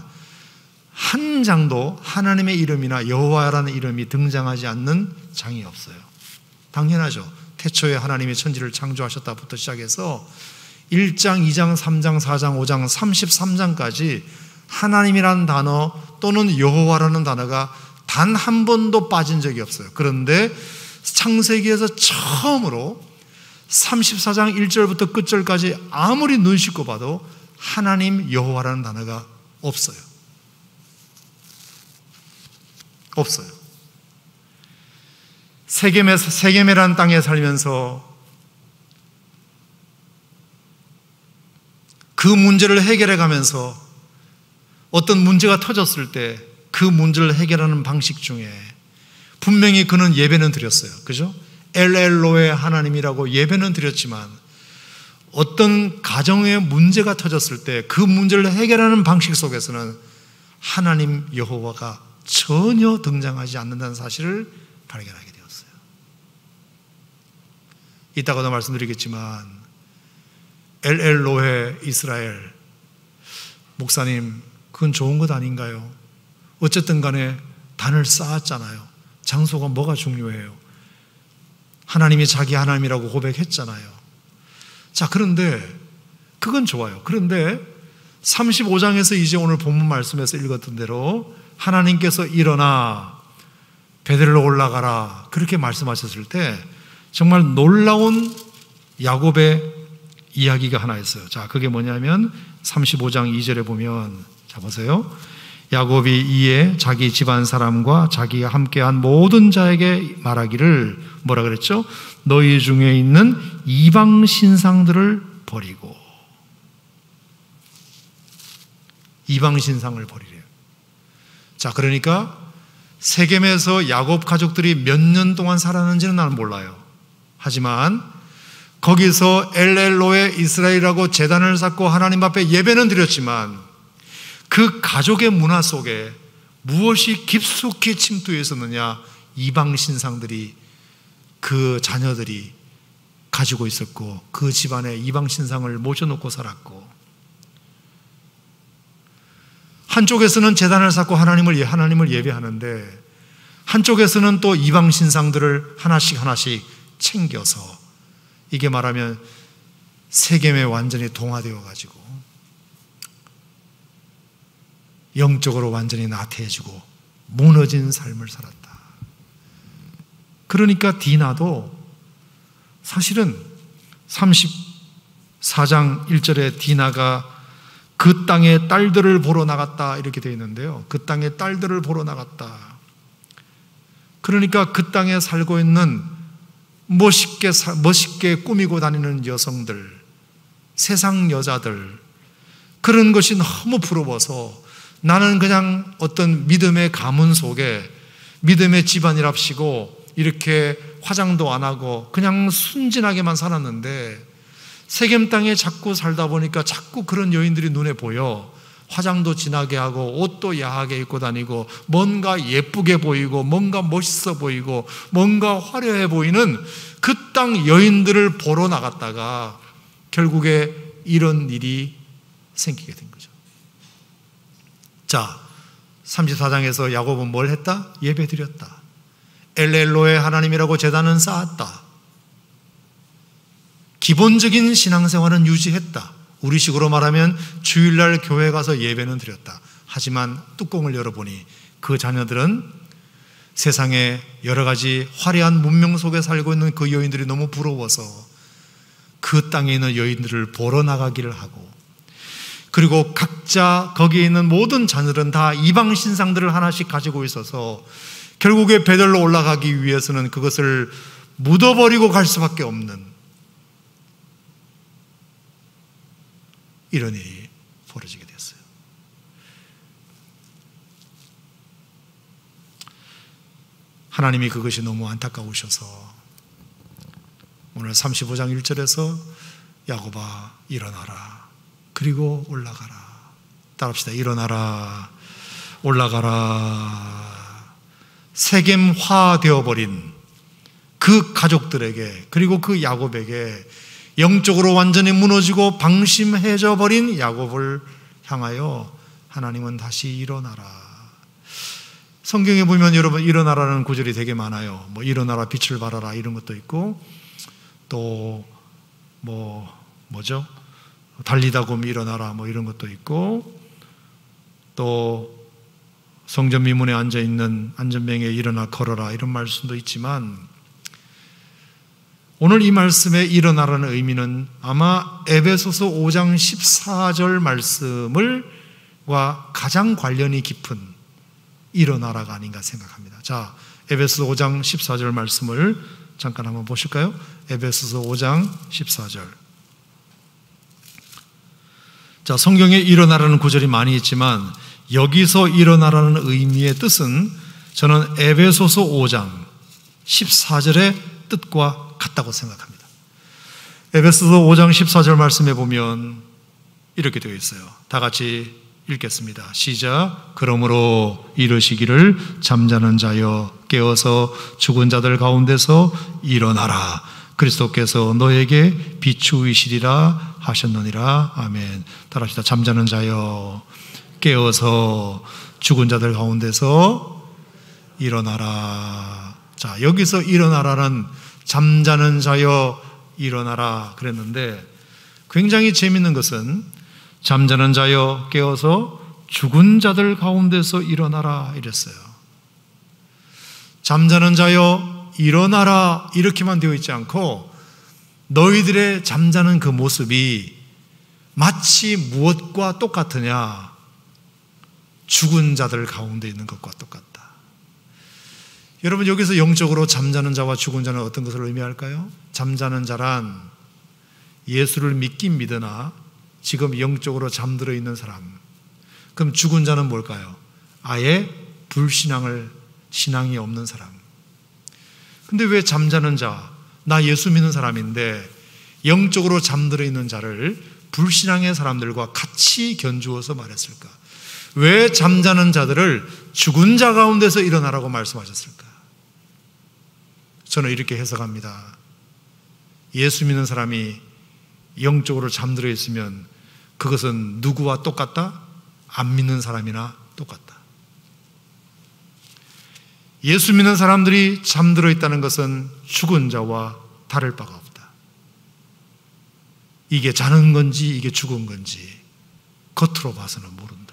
한 장도 하나님의 이름이나 여호와라는 이름이 등장하지 않는 장이 없어요. 당연하죠. 태초에 하나님이 천지를 창조하셨다부터 시작해서 1장, 2장, 3장, 4장, 5장, 33장까지 하나님이라는 단어 또는 여호와라는 단어가 단 한 번도 빠진 적이 없어요. 그런데 창세기에서 처음으로 34장 1절부터 끝절까지 아무리 눈 씻고 봐도 하나님 여호와라는 단어가 없어요. 없어요. 세겜에 세겜이라는 땅에 살면서 그 문제를 해결해 가면서 어떤 문제가 터졌을 때 그 문제를 해결하는 방식 중에 분명히 그는 예배는 드렸어요. 그죠? 엘엘로의 하나님이라고 예배는 드렸지만 어떤 가정의 문제가 터졌을 때 그 문제를 해결하는 방식 속에서는 하나님 여호와가 전혀 등장하지 않는다는 사실을 발견하게 되었어요. 이따가도 말씀드리겠지만 엘엘로의 이스라엘 목사님 그건 좋은 것 아닌가요? 어쨌든 간에 단을 쌓았잖아요. 장소가 뭐가 중요해요? 하나님이 자기 하나님이라고 고백했잖아요. 자, 그런데 그건 좋아요. 그런데 35장에서 이제 오늘 본문 말씀에서 읽었던 대로 하나님께서 일어나 베델로 올라가라 그렇게 말씀하셨을 때 정말 놀라운 야곱의 이야기가 하나 있어요. 자, 그게 뭐냐면 35장 2절에 보면 자 보세요. 야곱이 이에 자기 집안 사람과 자기가 함께한 모든 자에게 말하기를 뭐라 그랬죠? 너희 중에 있는 이방 신상들을 버리고 이방 신상을 버리래요. 자, 그러니까 세겜에서 야곱 가족들이 몇 년 동안 살았는지는 나는 몰라요. 하지만 거기서 엘엘로의 이스라엘이라고 재단을 쌓고 하나님 앞에 예배는 드렸지만 그 가족의 문화 속에 무엇이 깊숙이 침투해 있었느냐? 이방 신상들이 그 자녀들이 가지고 있었고 그 집안에 이방 신상을 모셔놓고 살았고 한쪽에서는 재단을 쌓고 하나님을 예, 하나님을 예배하는데 한쪽에서는 또 이방 신상들을 하나씩 하나씩 챙겨서 이게 말하면 세겜에 완전히 동화되어 가지고 영적으로 완전히 나태해지고 무너진 삶을 살았다. 그러니까 디나도 사실은 34장 1절에 디나가 그 땅의 딸들을 보러 나갔다 이렇게 되어 있는데요. 그 땅의 딸들을 보러 나갔다. 그러니까 그 땅에 살고 있는 멋있게 멋있게 꾸미고 다니는 여성들, 세상 여자들 그런 것이 너무 부러워서 나는 그냥 어떤 믿음의 가문 속에 믿음의 집안이랍시고 이렇게 화장도 안 하고 그냥 순진하게만 살았는데 세겜 땅에 자꾸 살다 보니까 자꾸 그런 여인들이 눈에 보여. 화장도 진하게 하고 옷도 야하게 입고 다니고 뭔가 예쁘게 보이고 뭔가 멋있어 보이고 뭔가 화려해 보이는 그 땅 여인들을 보러 나갔다가 결국에 이런 일이 생기게 된 거죠. 자, 34장에서 야곱은 뭘 했다? 예배 드렸다. 엘렐로의 하나님이라고 재단은 쌓았다. 기본적인 신앙생활은 유지했다. 우리식으로 말하면 주일날 교회 가서 예배는 드렸다. 하지만 뚜껑을 열어보니 그 자녀들은 세상에 여러 가지 화려한 문명 속에 살고 있는 그 여인들이 너무 부러워서 그 땅에 있는 여인들을 보러 나가기를 하고 그리고 각자 거기에 있는 모든 자녀들은 다 이방 신상들을 하나씩 가지고 있어서 결국에 베들로 올라가기 위해서는 그것을 묻어버리고 갈 수밖에 없는 이런 일이 벌어지게 됐어요. 하나님이 그것이 너무 안타까우셔서 오늘 35장 1절에서 야곱아 일어나라. 그리고 올라가라. 따라합시다. 일어나라. 올라가라 세겜화 되어 버린 그 가족들에게 그리고 그 야곱에게 영적으로 완전히 무너지고 방심해져 버린 야곱을 향하여 하나님은 다시 일어나라. 성경에 보면 여러분 일어나라는 구절이 되게 많아요. 뭐 일어나라 빛을 발하라 이런 것도 있고 또 뭐 뭐죠? 달리다 곰 일어나라 뭐 이런 것도 있고 또 성전 미문에 앉아 있는 안전병에 일어나 걸어라 이런 말씀도 있지만 오늘 이 말씀에 일어나라는 의미는 아마 에베소서 5장 14절 말씀을과 가장 관련이 깊은 일어나라가 아닌가 생각합니다. 자, 에베소서 5장 14절 말씀을 잠깐 한번 보실까요? 에베소서 5장 14절. 자, 성경에 일어나라는 구절이 많이 있지만 여기서 일어나라는 의미의 뜻은 저는 에베소서 5장 14절의 뜻과 같다고 생각합니다. 에베소서 5장 14절 말씀에 보면 이렇게 되어 있어요. 다 같이 읽겠습니다. 시작. 그러므로 이르시기를 잠자는 자여 깨어서 죽은 자들 가운데서 일어나라. 그리스도께서 너에게 비추이시리라 하셨느니라. 아멘. 따라합시다. 잠자는 자여 깨어서 죽은 자들 가운데서 일어나라. 자, 여기서 일어나라는 잠자는 자여 일어나라 그랬는데 굉장히 재밌는 것은 잠자는 자여 깨어서 죽은 자들 가운데서 일어나라 이랬어요. 잠자는 자여 일어나라 이렇게만 되어 있지 않고 너희들의 잠자는 그 모습이 마치 무엇과 똑같으냐? 죽은 자들 가운데 있는 것과 똑같다. 여러분 여기서 영적으로 잠자는 자와 죽은 자는 어떤 것을 의미할까요? 잠자는 자란 예수를 믿긴 믿으나 지금 영적으로 잠들어 있는 사람. 그럼 죽은 자는 뭘까요? 아예 불신앙을 신앙이 없는 사람. 근데 왜 잠자는 자, 나 예수 믿는 사람인데 영적으로 잠들어 있는 자를 불신앙의 사람들과 같이 견주어서 말했을까? 왜 잠자는 자들을 죽은 자 가운데서 일어나라고 말씀하셨을까? 저는 이렇게 해석합니다. 예수 믿는 사람이 영적으로 잠들어 있으면 그것은 누구와 똑같다? 안 믿는 사람이나 똑같다. 예수 믿는 사람들이 잠들어 있다는 것은 죽은 자와 다를 바가 없다. 이게 자는 건지 이게 죽은 건지 겉으로 봐서는 모른다.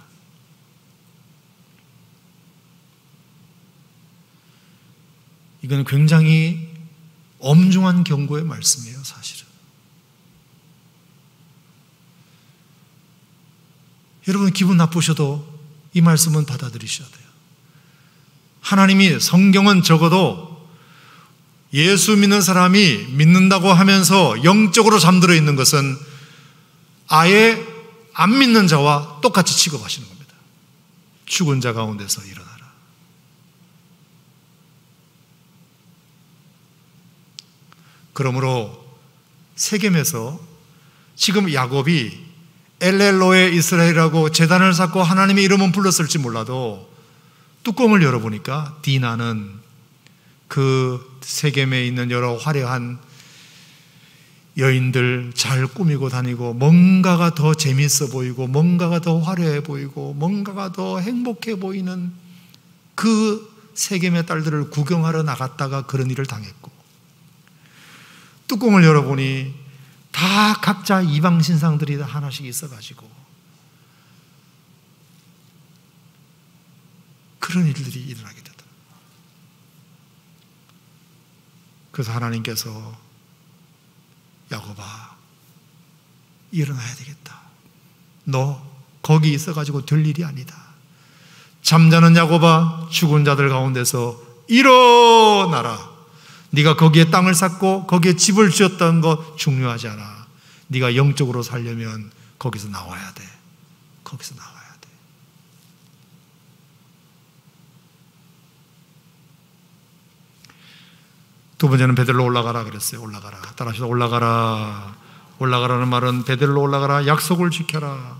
이건 굉장히 엄중한 경고의 말씀이에요, 사실은. 여러분 기분 나쁘셔도 이 말씀은 받아들이셔야 돼요. 하나님이 성경은 적어도 예수 믿는 사람이 믿는다고 하면서 영적으로 잠들어 있는 것은 아예 안 믿는 자와 똑같이 취급하시는 겁니다. 죽은 자 가운데서 일어나라. 그러므로 세겜에서 지금 야곱이 엘렐로의 이스라엘이라고 재단을 쌓고 하나님의 이름은 불렀을지 몰라도 뚜껑을 열어보니까 디나는 그 세겜에 있는 여러 화려한 여인들 잘 꾸미고 다니고 뭔가가 더 재밌어 보이고 뭔가가 더 화려해 보이고 뭔가가 더 행복해 보이는 그 세겜의 딸들을 구경하러 나갔다가 그런 일을 당했고 뚜껑을 열어보니 다 각자 이방 신상들이 하나씩 있어가지고 그런 일들이 일어나게 되다. 그래서 하나님께서 야곱아 일어나야 되겠다. 너 거기 있어가지고 될 일이 아니다. 잠자는 야곱아 죽은 자들 가운데서 일어나라. 네가 거기에 땅을 쌓고 거기에 집을 지었던 거 중요하지 않아. 네가 영적으로 살려면 거기서 나와야 돼. 거기서 나와. 두 번째는 베들로 올라가라 그랬어요. 올라가라. 따라하셔서 올라가라. 올라가라는 말은 베들로 올라가라. 약속을 지켜라.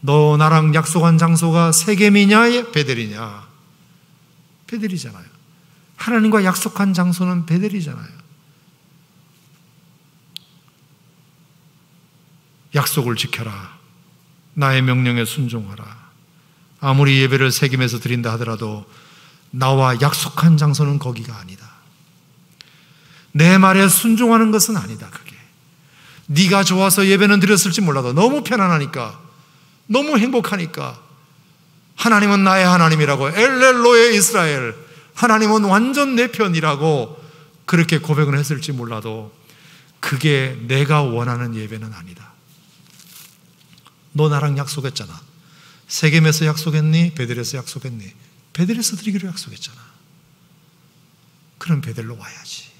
너 나랑 약속한 장소가 세겜이냐 베델이냐? 베델이잖아요. 하나님과 약속한 장소는 베델이잖아요. 약속을 지켜라. 나의 명령에 순종하라. 아무리 예배를 세겜에서 드린다 하더라도 나와 약속한 장소는 거기가 아니다. 내 말에 순종하는 것은 아니다. 그게 네가 좋아서 예배는 드렸을지 몰라도 너무 편안하니까 너무 행복하니까 하나님은 나의 하나님이라고 엘렐로의 이스라엘 하나님은 완전 내 편이라고 그렇게 고백을 했을지 몰라도 그게 내가 원하는 예배는 아니다. 너 나랑 약속했잖아. 세겜에서 약속했니? 베델에서 약속했니? 베델에서 드리기로 약속했잖아. 그럼 베델로 와야지.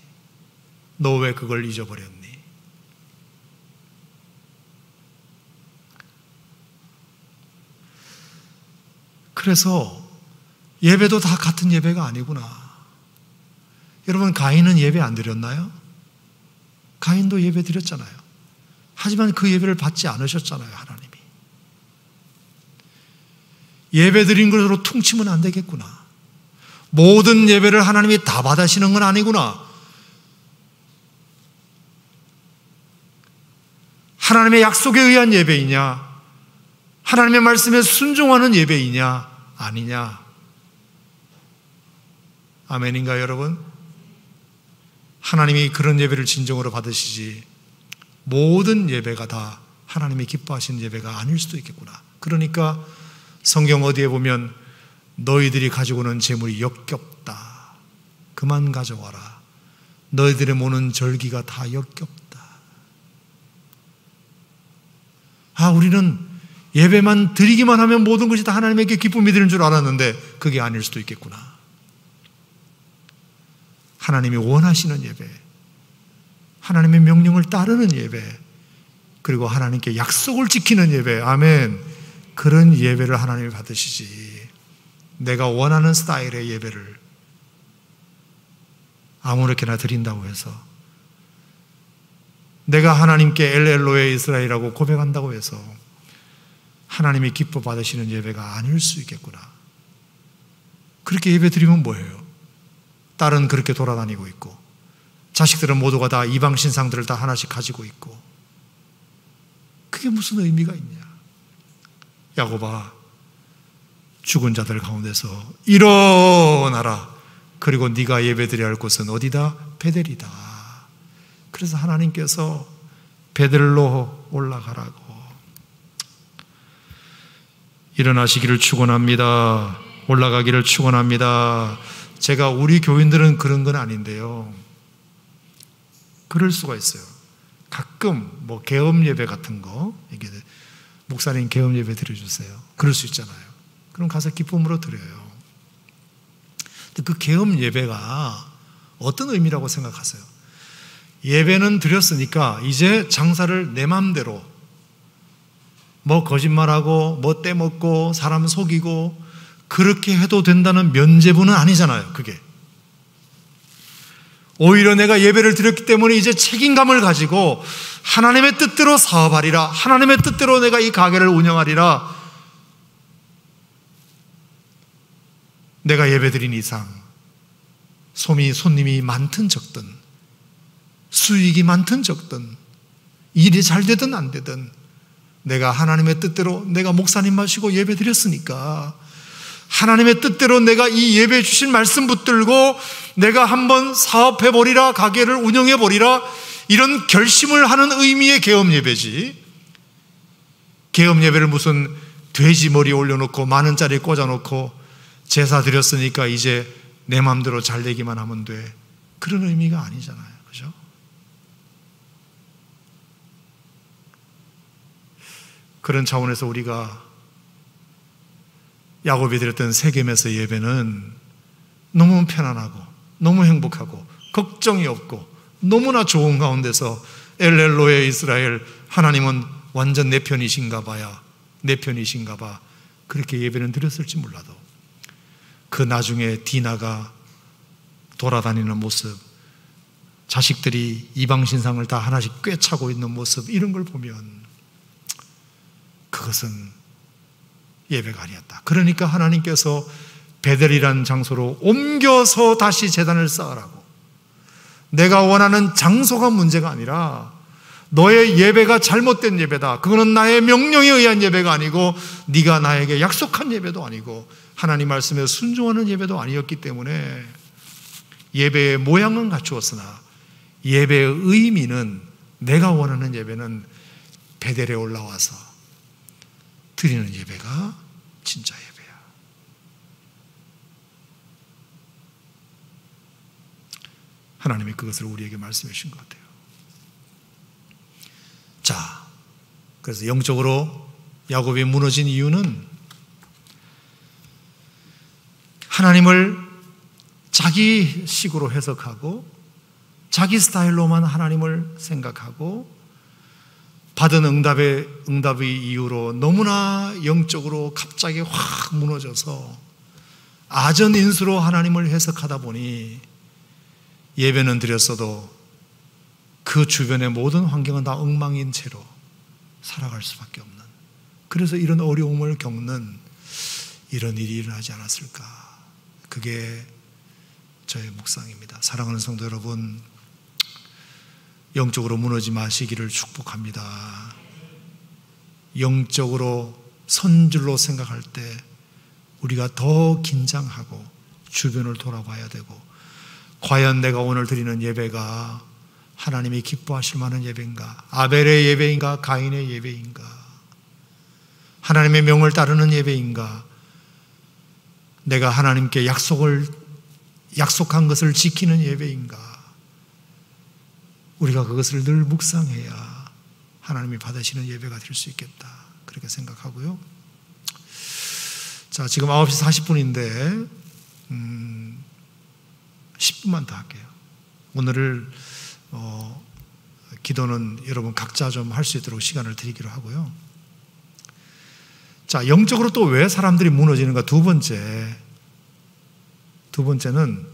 너 왜 그걸 잊어버렸니? 그래서 예배도 다 같은 예배가 아니구나. 여러분, 가인은 예배 안 드렸나요? 가인도 예배 드렸잖아요. 하지만 그 예배를 받지 않으셨잖아요, 하나님이. 예배 드린 것으로 퉁치면 안 되겠구나. 모든 예배를 하나님이 다 받으시는 건 아니구나. 하나님의 약속에 의한 예배이냐? 하나님의 말씀에 순종하는 예배이냐? 아니냐? 아멘인가 여러분? 하나님이 그런 예배를 진정으로 받으시지 모든 예배가 다 하나님이 기뻐하시는 예배가 아닐 수도 있겠구나. 그러니까 성경 어디에 보면 너희들이 가지고는 재물이 역겹다. 그만 가져와라. 너희들의 모는 절기가 다 역겹다. 아, 우리는 예배만 드리기만 하면 모든 것이 다 하나님에게 기쁨이 되는 줄 알았는데 그게 아닐 수도 있겠구나. 하나님이 원하시는 예배, 하나님의 명령을 따르는 예배, 그리고 하나님께 약속을 지키는 예배, 아멘. 그런 예배를 하나님이 받으시지. 내가 원하는 스타일의 예배를 아무렇게나 드린다고 해서 내가 하나님께 엘엘로의 이스라엘이라고 고백한다고 해서 하나님이 기뻐 받으시는 예배가 아닐 수 있겠구나. 그렇게 예배 드리면 뭐예요? 딸은 그렇게 돌아다니고 있고, 자식들은 모두가 다 이방 신상들을 다 하나씩 가지고 있고, 그게 무슨 의미가 있냐? 야고바, 죽은 자들 가운데서 일어나라. 그리고 네가 예배드려야 할 곳은 어디다? 베델이다. 그래서 하나님께서 베델로 올라가라고 일어나시기를 축원합니다. 올라가기를 축원합니다. 제가 우리 교인들은 그런 건 아닌데요. 그럴 수가 있어요. 가끔 뭐 개업 예배 같은 거 이게 목사님 개업 예배 드려주세요. 그럴 수 있잖아요. 그럼 가서 기쁨으로 드려요. 그 개업 예배가 어떤 의미라고 생각하세요? 예배는 드렸으니까 이제 장사를 내 맘대로 뭐 거짓말하고 뭐 떼먹고 사람 속이고 그렇게 해도 된다는 면제부는 아니잖아요. 그게. 오히려 내가 예배를 드렸기 때문에 이제 책임감을 가지고 하나님의 뜻대로 사업하리라. 하나님의 뜻대로 내가 이 가게를 운영하리라. 내가 예배 드린 이상 솜이 손님이 많든 적든 수익이 많든 적든 일이 잘 되든 안 되든 내가 하나님의 뜻대로 내가 목사님 마시고 예배 드렸으니까 하나님의 뜻대로 내가 이 예배 주신 말씀 붙들고 내가 한번 사업해 보리라 가게를 운영해 보리라 이런 결심을 하는 의미의 개업 예배지. 개업 예배를 무슨 돼지 머리 올려놓고 만 원짜리 꽂아놓고 제사 드렸으니까 이제 내 마음대로 잘 되기만 하면 돼. 그런 의미가 아니잖아요. 그죠? 그런 차원에서 우리가 야곱이 드렸던 세겜에서 예배는 너무 편안하고 너무 행복하고 걱정이 없고 너무나 좋은 가운데서 엘렐로의 이스라엘 하나님은 완전 내 편이신가 봐야 내 편이신가 봐. 그렇게 예배는 드렸을지 몰라도 그 나중에 디나가 돌아다니는 모습 자식들이 이방 신상을 다 하나씩 꿰차고 있는 모습 이런 걸 보면 그것은 예배가 아니었다. 그러니까 하나님께서 베델이라는 장소로 옮겨서 다시 재단을 쌓으라고. 내가 원하는 장소가 문제가 아니라 너의 예배가 잘못된 예배다. 그거는 나의 명령에 의한 예배가 아니고 네가 나에게 약속한 예배도 아니고 하나님 말씀에 순종하는 예배도 아니었기 때문에 예배의 모양은 갖추었으나 예배의 의미는 내가 원하는 예배는 베델에 올라와서 드리는 예배가 진짜 예배야. 하나님이 그것을 우리에게 말씀해 주신 것 같아요. 자, 그래서 영적으로 야곱이 무너진 이유는 하나님을 자기 식으로 해석하고 자기 스타일로만 하나님을 생각하고 받은 응답의 응답의 이유로 너무나 영적으로 갑자기 확 무너져서 아전 인수로 하나님을 해석하다 보니 예배는 드렸어도 그 주변의 모든 환경은 다 엉망인 채로 살아갈 수밖에 없는 그래서 이런 어려움을 겪는 이런 일이 일어나지 않았을까 그게 저의 묵상입니다. 사랑하는 성도 여러분 영적으로 무너지 마시기를 축복합니다. 영적으로 선줄로 생각할 때 우리가 더 긴장하고 주변을 돌아봐야 되고 과연 내가 오늘 드리는 예배가 하나님이 기뻐하실 만한 예배인가? 아벨의 예배인가? 가인의 예배인가? 하나님의 명을 따르는 예배인가? 내가 하나님께 약속을 약속한 것을 지키는 예배인가? 우리가 그것을 늘 묵상해야 하나님이 받으시는 예배가 될 수 있겠다. 그렇게 생각하고요. 자, 지금 9시 40분인데, 음, 10분만 더 할게요. 오늘을, 어, 기도는 여러분 각자 좀 할 수 있도록 시간을 드리기로 하고요. 자, 영적으로 또 왜 사람들이 무너지는가? 두 번째. 두 번째는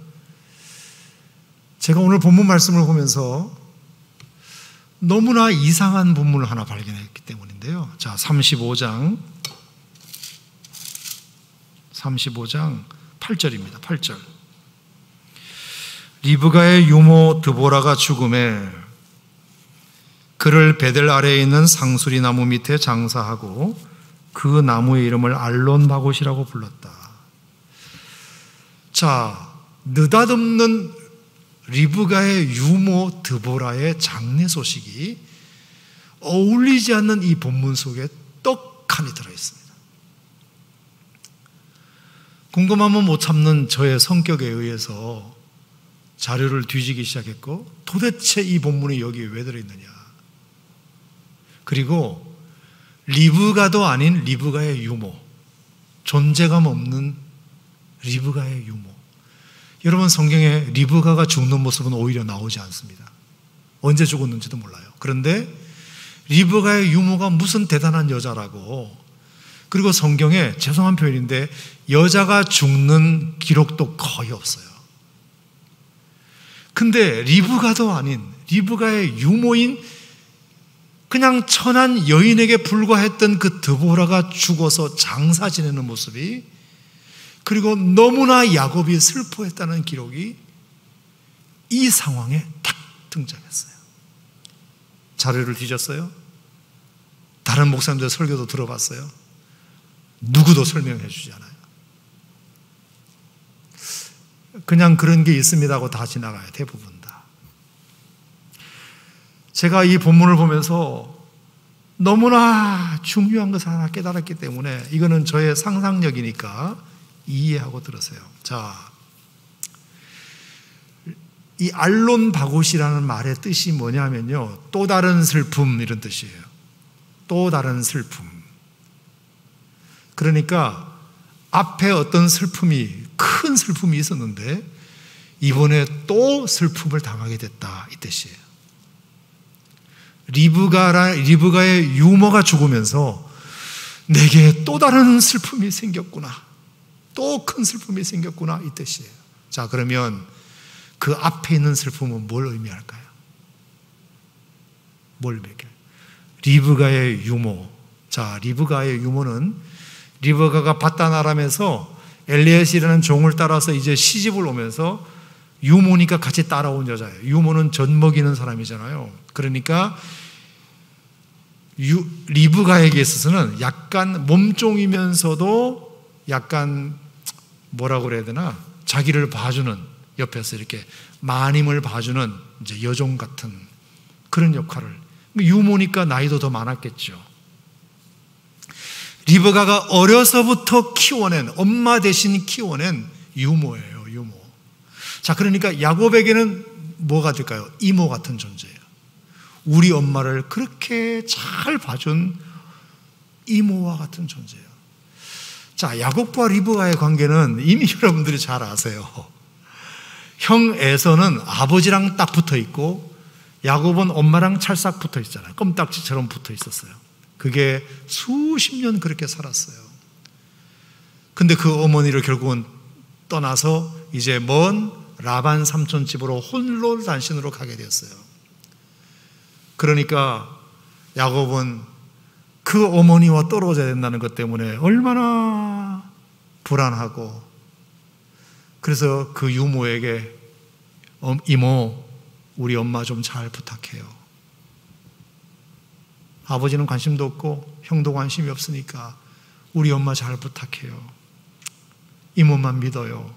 제가 오늘 본문 말씀을 보면서 너무나 이상한 본문을 하나 발견했기 때문인데요. 자, 35장 35장 8절입니다. 8절. 리브가의 유모 드보라가 죽음에 그를 베델 아래에 있는 상수리 나무 밑에 장사하고 그 나무의 이름을 알론 바곳이라고 불렀다. 자, 느닷없는 리브가의 유모 드보라의 장례 소식이 어울리지 않는 이 본문 속에 떡하니 들어있습니다. 궁금하면 못 참는 저의 성격에 의해서 자료를 뒤지기 시작했고 도대체 이 본문이 여기에 왜 들어있느냐. 그리고 리브가도 아닌 리브가의 유모, 존재감 없는 리브가의 유모. 여러분 성경에 리브가가 죽는 모습은 오히려 나오지 않습니다. 언제 죽었는지도 몰라요. 그런데 리브가의 유모가 무슨 대단한 여자라고 그리고 성경에 죄송한 표현인데 여자가 죽는 기록도 거의 없어요. 근데 리브가도 아닌 리브가의 유모인 그냥 천한 여인에게 불과했던 그 드보라가 죽어서 장사 지내는 모습이 그리고 너무나 야곱이 슬퍼했다는 기록이 이 상황에 딱 등장했어요. 자료를 뒤졌어요. 다른 목사님들 설교도 들어봤어요. 누구도 설명해 주지 않아요. 그냥 그런 게 있습니다 하고 다 지나가요. 대부분 다. 제가 이 본문을 보면서 너무나 중요한 것을 하나 깨달았기 때문에 이거는 저의 상상력이니까 이해하고 들으세요. 자, 이 알론 바곳이라는 말의 뜻이 뭐냐면요. 또 다른 슬픔 이런 뜻이에요. 또 다른 슬픔. 그러니까 앞에 어떤 슬픔이 큰 슬픔이 있었는데 이번에 또 슬픔을 당하게 됐다 이 뜻이에요. 리브가라, 리브가의 유머가 죽으면서 내게 또 다른 슬픔이 생겼구나. 또 큰 슬픔이 생겼구나. 이 뜻이에요. 자, 그러면 그 앞에 있는 슬픔은 뭘 의미할까요? 뭘 의미할까요? 리브가의 유모. 자, 리브가의 유모는 리브가가 바다나람에서 엘리엣이라는 종을 따라서 이제 시집을 오면서 유모니까 같이 따라온 여자예요. 유모는 전 먹이는 사람이잖아요. 그러니까 유, 리브가에게 있어서는 약간 몸종이면서도 약간 뭐라고 그래야 되나 자기를 봐주는 옆에서 이렇게 마님을 봐주는 이제 여종 같은 그런 역할을 유모니까 나이도 더 많았겠죠. 리브가가 어려서부터 키워낸 엄마 대신 키워낸 유모예요. 유모. 자, 그러니까 야곱에게는 뭐가 될까요? 이모 같은 존재예요. 우리 엄마를 그렇게 잘 봐준 이모와 같은 존재예요. 자, 야곱과 리브가의 관계는 이미 *laughs* 여러분들이 잘 아세요. 형 에서는 아버지랑 딱 붙어 있고 야곱은 엄마랑 찰싹 붙어 있잖아요. 껌딱지처럼 붙어 있었어요. 그게 수십 년 그렇게 살았어요. 근데 그 어머니를 결국은 떠나서 이제 먼 라반 삼촌 집으로 홀로 단신으로 가게 되었어요. 그러니까 야곱은 그 어머니와 떨어져야 된다는 것 때문에 얼마나 불안하고 그래서 그 유모에게 이모 우리 엄마 좀 잘 부탁해요. 아버지는 관심도 없고 형도 관심이 없으니까 우리 엄마 잘 부탁해요. 이모만 믿어요.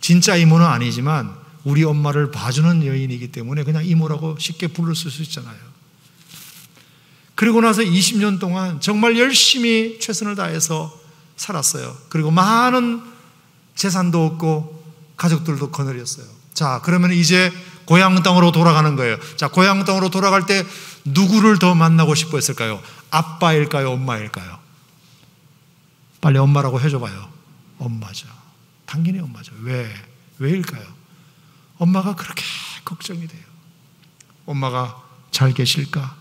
진짜 이모는 아니지만 우리 엄마를 봐주는 여인이기 때문에 그냥 이모라고 쉽게 부를 수 있잖아요. 그리고 나서 20년 동안 정말 열심히 최선을 다해서 살았어요. 그리고 많은 재산도 없고 가족들도 거느렸어요. 자, 그러면 이제 고향 땅으로 돌아가는 거예요. 자, 고향 땅으로 돌아갈 때 누구를 더 만나고 싶어 했을까요? 아빠일까요? 엄마일까요? 빨리 엄마라고 해줘봐요. 엄마죠. 당연히 엄마죠. 왜? 왜일까요? 엄마가 그렇게 걱정이 돼요. 엄마가 잘 계실까?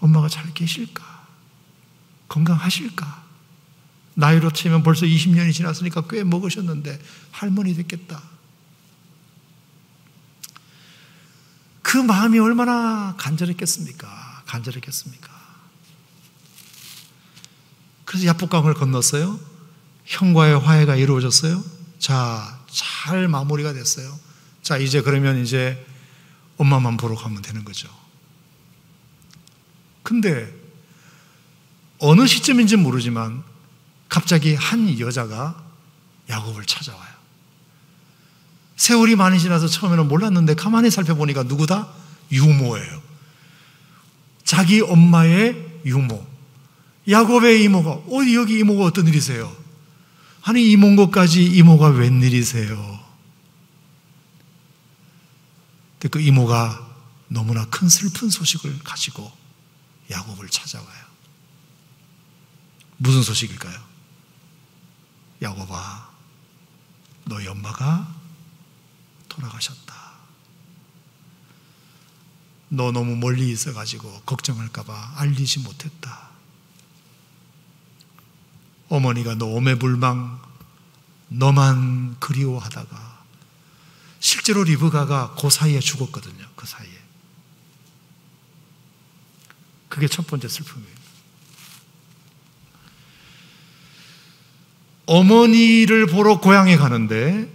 엄마가 잘 계실까? 건강하실까? 나이로 치면 벌써 20년이 지났으니까 꽤 먹으셨는데 할머니 됐겠다. 그 마음이 얼마나 간절했겠습니까? 간절했겠습니까? 그래서 야복강을 건넜어요. 형과의 화해가 이루어졌어요. 자, 잘 마무리가 됐어요. 자, 이제 그러면 이제 엄마만 보러 가면 되는 거죠. 근데 어느 시점인지 모르지만 갑자기 한 여자가 야곱을 찾아와요. 세월이 많이 지나서 처음에는 몰랐는데 가만히 살펴보니까 누구다? 유모예요. 자기 엄마의 유모. 야곱의 이모가, 어, 여기 이모가 어떤 일이세요? 아니, 이모인 것까지 이모가 웬일이세요? 그 이모가 너무나 큰 슬픈 소식을 가지고 야곱을 찾아와요. 무슨 소식일까요? 야곱아, 너희 엄마가 돌아가셨다. 너 너무 멀리 있어가지고 걱정할까봐 알리지 못했다. 어머니가 너 오매불망 너만 그리워하다가 실제로 리브가가 그 사이에 죽었거든요. 그 사이에. 그게 첫 번째 슬픔이에요. 어머니를 보러 고향에 가는데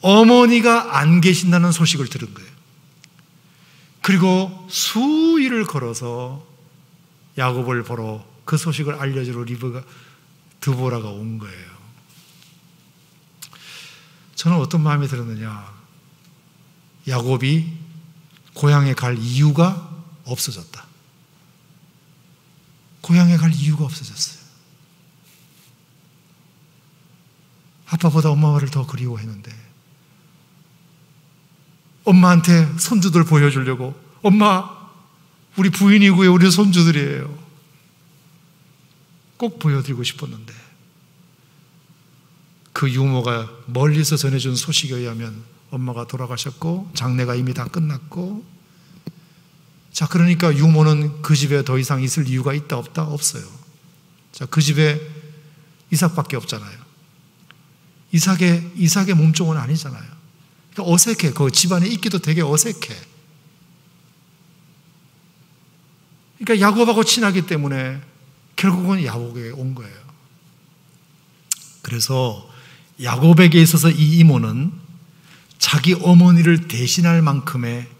어머니가 안 계신다는 소식을 들은 거예요. 그리고 수일을 걸어서 야곱을 보러 그 소식을 알려주러 리브가 드보라가 온 거예요. 저는 어떤 마음이 들었느냐? 야곱이 고향에 갈 이유가 없어졌다. 고향에 갈 이유가 없어졌어요. 아빠보다 엄마를 더 그리워했는데 엄마한테 손주들 보여주려고 엄마 우리 부인이고요 우리 손주들이에요 꼭 보여드리고 싶었는데 그 유모가 멀리서 전해준 소식에 의하면 엄마가 돌아가셨고 장례가 이미 다 끝났고 자 그러니까 유모는 그 집에 더 이상 있을 이유가 있다 없다 없어요. 자 그 집에 이삭밖에 없잖아요. 이삭의 이삭의 몸종은 아니잖아요. 그러니까 어색해. 그 집안에 있기도 되게 어색해. 그러니까 야곱하고 친하기 때문에 결국은 야곱에게 온 거예요. 그래서 야곱에게 있어서 이 이모는 자기 어머니를 대신할 만큼의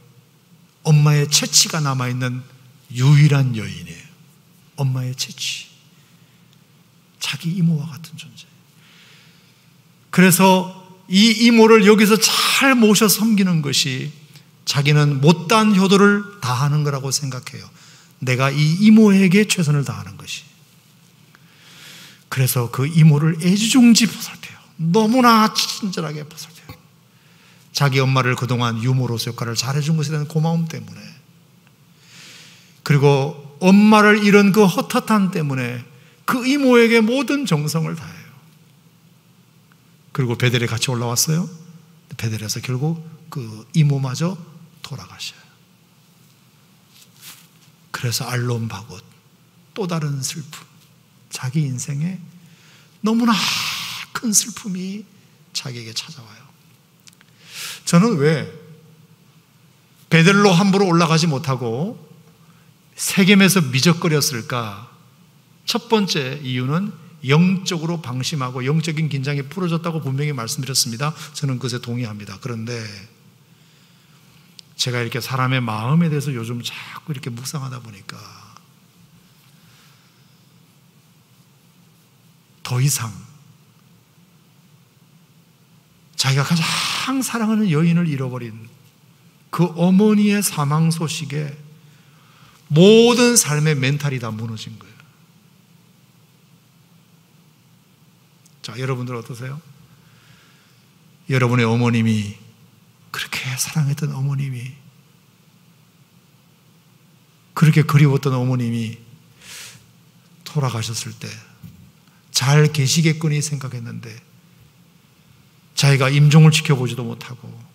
엄마의 채취가 남아있는 유일한 여인이에요. 엄마의 채취. 자기 이모와 같은 존재. 그래서 이 이모를 여기서 잘 모셔 섬기는 것이 자기는 못다한 효도를 다하는 거라고 생각해요. 내가 이 이모에게 최선을 다하는 것이. 그래서 그 이모를 애지중지 보살펴요. 너무나 친절하게 보살펴요. 자기 엄마를 그동안 유모로서 역할을 잘해준 것에 대한 고마움 때문에. 그리고 엄마를 잃은 그 헛헛함 때문에 그 이모에게 모든 정성을 다해요. 그리고 베델에 같이 올라왔어요. 베델에서 결국 그 이모마저 돌아가셔요. 그래서 알론 바곳 또 다른 슬픔. 자기 인생에 너무나 큰 슬픔이 자기에게 찾아와요. 저는 왜 베델로 함부로 올라가지 못하고 세겜에서 미적거렸을까? 첫 번째 이유는 영적으로 방심하고 영적인 긴장이 풀어졌다고 분명히 말씀드렸습니다. 저는 그것에 동의합니다. 그런데 제가 이렇게 사람의 마음에 대해서 요즘 자꾸 이렇게 묵상하다 보니까 더 이상 자기가 가장 사랑하는 여인을 잃어버린 그 어머니의 사망 소식에 모든 삶의 멘탈이 다 무너진 거예요. 자, 여러분들 어떠세요? 여러분의 어머님이 그렇게 사랑했던 어머님이 그렇게 그리웠던 어머님이 돌아가셨을 때 잘 계시겠거니 생각했는데 자기가 임종을 지켜보지도 못하고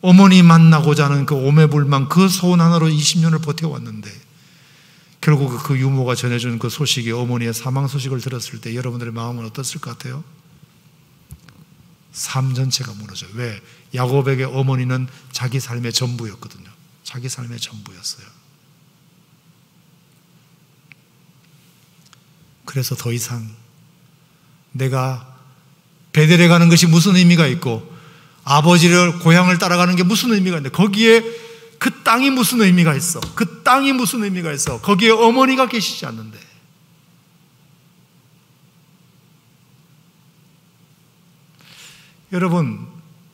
어머니 만나고자 하는 그 오매불망 그 소원 하나로 20년을 버텨왔는데 결국 그 유모가 전해준 그 소식이 어머니의 사망 소식을 들었을 때 여러분들의 마음은 어떻을 것 같아요? 삶 전체가 무너져요. 왜? 야곱에게 어머니는 자기 삶의 전부였거든요. 자기 삶의 전부였어요. 그래서 더 이상 내가 베델에 가는 것이 무슨 의미가 있고 아버지를 고향을 따라가는 게 무슨 의미가 있는데 거기에 그 땅이 무슨 의미가 있어? 그 땅이 무슨 의미가 있어? 거기에 어머니가 계시지 않는데. 여러분,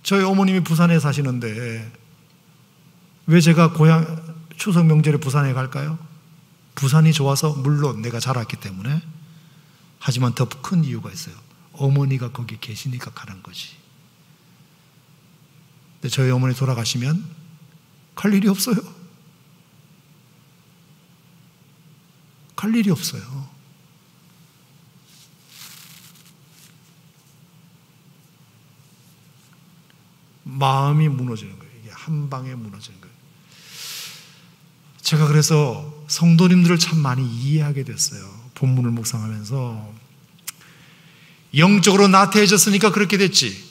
저희 어머님이 부산에 사시는데 왜 제가 고향 추석 명절에 부산에 갈까요? 부산이 좋아서 물론 내가 자랐기 때문에 하지만 더 큰 이유가 있어요. 어머니가 거기 계시니까 가는 거지. 근데 저희 어머니 돌아가시면 갈 일이 없어요. 갈 일이 없어요. 마음이 무너지는 거예요. 이게 한 방에 무너지는 거예요. 제가 그래서 성도님들을 참 많이 이해하게 됐어요. 본문을 묵상하면서 영적으로 나태해졌으니까 그렇게 됐지.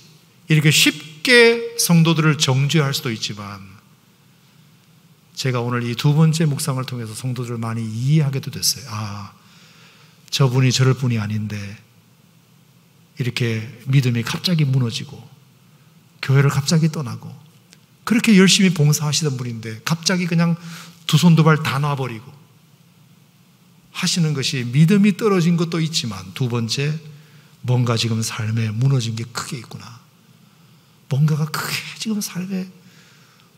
이렇게 쉽게 성도들을 정죄할 수도 있지만 제가 오늘 이 두 번째 묵상을 통해서 성도들을 많이 이해하게도 됐어요. 아, 저분이 저럴 분이 아닌데 이렇게 믿음이 갑자기 무너지고 교회를 갑자기 떠나고 그렇게 열심히 봉사하시던 분인데 갑자기 그냥 두 손 두 발 다 놔버리고 하시는 것이 믿음이 떨어진 것도 있지만 두 번째 뭔가 지금 삶에 무너진 게 크게 있구나. 뭔가가 크게 지금 삶에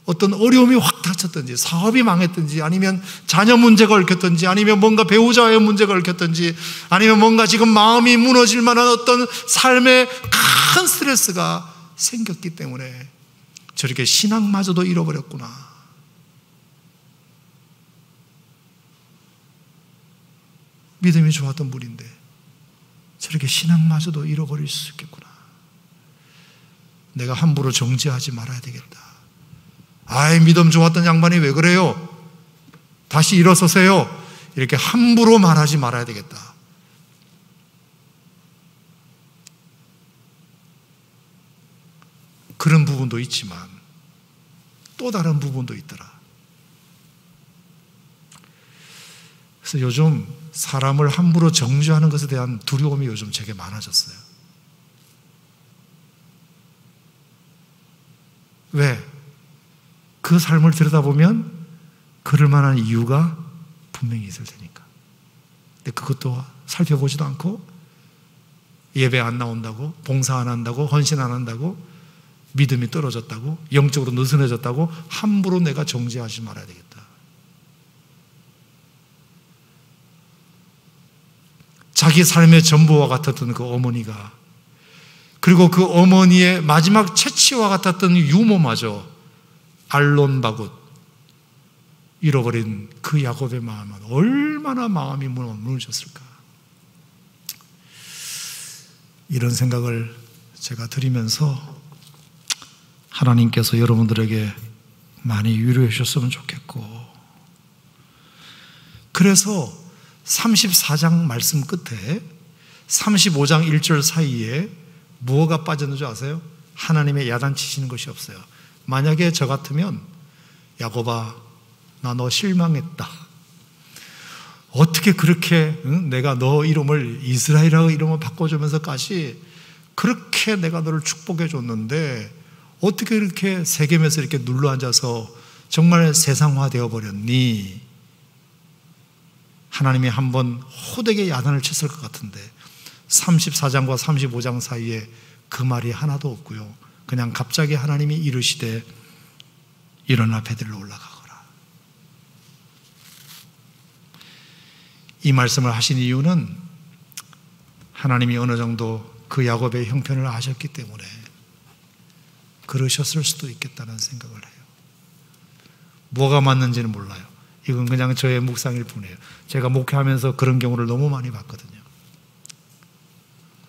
어떤 어려움이 확 닥쳤든지 사업이 망했든지 아니면 자녀 문제가 얽혔든지 아니면 뭔가 배우자의 문제가 얽혔든지 아니면 뭔가 지금 마음이 무너질 만한 어떤 삶의 큰 스트레스가 생겼기 때문에 저렇게 신앙마저도 잃어버렸구나. 믿음이 좋았던 분인데 저렇게 신앙마저도 잃어버릴 수 있겠구나. 내가 함부로 정지하지 말아야 되겠다. 아이, 믿음 좋았던 양반이 왜 그래요? 다시 일어서세요. 이렇게 함부로 말하지 말아야 되겠다. 그런 부분도 있지만 또 다른 부분도 있더라. 그래서 요즘 사람을 함부로 정죄하는 것에 대한 두려움이 요즘 제게 많아졌어요. 왜? 그 삶을 들여다보면 그럴 만한 이유가 분명히 있을 테니까. 근데 그것도 살펴보지도 않고 예배 안 나온다고, 봉사 안 한다고, 헌신 안 한다고, 믿음이 떨어졌다고, 영적으로 느슨해졌다고 함부로 내가 정죄하지 말아야 되겠다. 자기 삶의 전부와 같았던 그 어머니가 그리고 그 어머니의 마지막 채취와 같았던 유모마저 알론 바굿 잃어버린 그 야곱의 마음은 얼마나 마음이 무너졌을까. 이런 생각을 제가 드리면서 하나님께서 여러분들에게 많이 위로해 주셨으면 좋겠고, 그래서 34장 말씀 끝에 35장 1절 사이에 무엇가 빠졌는지 아세요? 하나님의 야단치시는 것이 없어요. 만약에 저 같으면 야곱아 나 너 실망했다. 어떻게 그렇게 응? 내가 너 이름을 이스라엘이라고 이름을 바꿔주면서까지 그렇게 내가 너를 축복해 줬는데 어떻게 이렇게 세겜에서 이렇게 눌러 앉아서 정말 세상화 되어 버렸니? 하나님이 한번 호되게 야단을 쳤을 것 같은데 34장과 35장 사이에 그 말이 하나도 없고요. 그냥 갑자기 하나님이 이르시되 일어나 베들로 올라가거라. 이 말씀을 하신 이유는 하나님이 어느 정도 그 야곱의 형편을 아셨기 때문에 그러셨을 수도 있겠다는 생각을 해요. 뭐가 맞는지는 몰라요. 이건 그냥 저의 묵상일 뿐이에요. 제가 목회하면서 그런 경우를 너무 많이 봤거든요.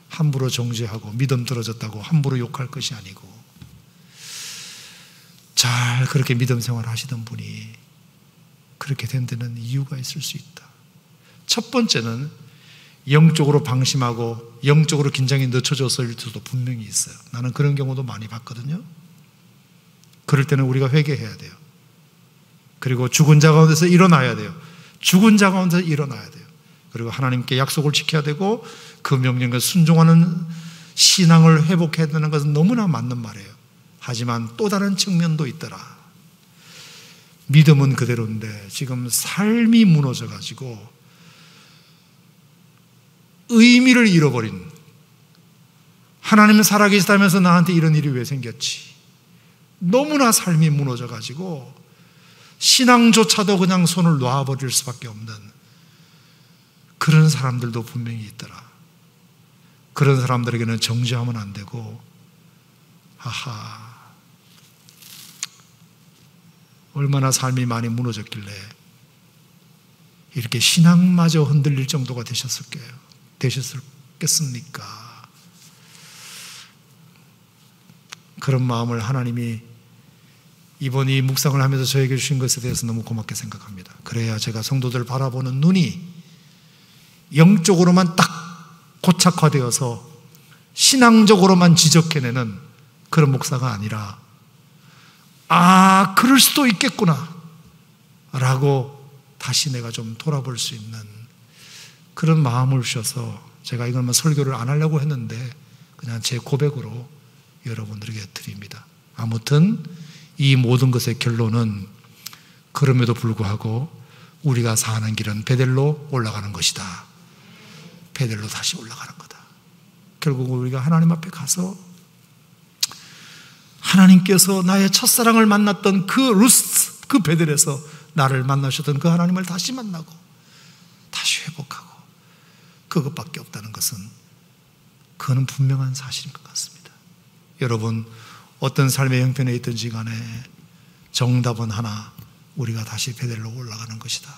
함부로 정죄하고 믿음 떨어졌다고 함부로 욕할 것이 아니고 잘 그렇게 믿음 생활 하시던 분이 그렇게 된 데는 이유가 있을 수 있다. 첫 번째는 영적으로 방심하고 영적으로 긴장이 늦춰졌을 수도 분명히 있어요. 나는 그런 경우도 많이 봤거든요. 그럴 때는 우리가 회개해야 돼요. 그리고 죽은 자 가운데서 일어나야 돼요. 죽은 자 가운데서 일어나야 돼요. 그리고 하나님께 약속을 지켜야 되고 그 명령에 순종하는 신앙을 회복해야 되는 것은 너무나 맞는 말이에요. 하지만 또 다른 측면도 있더라. 믿음은 그대로인데 지금 삶이 무너져 가지고 의미를 잃어버린 하나님은 살아계시다면서 나한테 이런 일이 왜 생겼지? 너무나 삶이 무너져 가지고 신앙조차도 그냥 손을 놔버릴 수밖에 없는 그런 사람들도 분명히 있더라. 그런 사람들에게는 정죄하면 안 되고, 하하. 얼마나 삶이 많이 무너졌길래 이렇게 신앙마저 흔들릴 정도가 되셨을게요. 되셨겠습니까? 그런 마음을 하나님이 이번 이 묵상을 하면서 저에게 주신 것에 대해서 너무 고맙게 생각합니다. 그래야 제가 성도들 바라보는 눈이 영적으로만 딱 고착화되어서 신앙적으로만 지적해내는 그런 목사가 아니라 아, 그럴 수도 있겠구나. 라고 다시 내가 좀 돌아볼 수 있는 그런 마음을 주셔서 제가 이걸 설교를 안 하려고 했는데 그냥 제 고백으로 여러분들에게 드립니다. 아무튼 이 모든 것의 결론은 그럼에도 불구하고 우리가 사는 길은 베델로 올라가는 것이다. 베델로 다시 올라가는 거다. 결국 우리가 하나님 앞에 가서 하나님께서 나의 첫사랑을 만났던 그 루스, 그 베델에서 나를 만나셨던 그 하나님을 다시 만나고 다시 회복하고 그것밖에 없다는 것은 그거는 분명한 사실인 것 같습니다. 여러분 어떤 삶의 형편에 있든지 간에 정답은 하나, 우리가 다시 베델로 올라가는 것이다.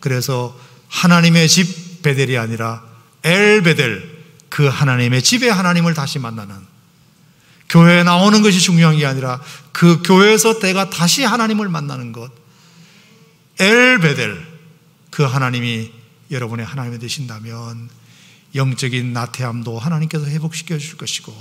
그래서 하나님의 집 베델이 아니라 엘 베델, 그 하나님의 집에 하나님을 다시 만나는 교회에 나오는 것이 중요한 게 아니라 그 교회에서 내가 다시 하나님을 만나는 것. 엘 베델, 그 하나님이 여러분의 하나님이 되신다면 영적인 나태함도 하나님께서 회복시켜 주실 것이고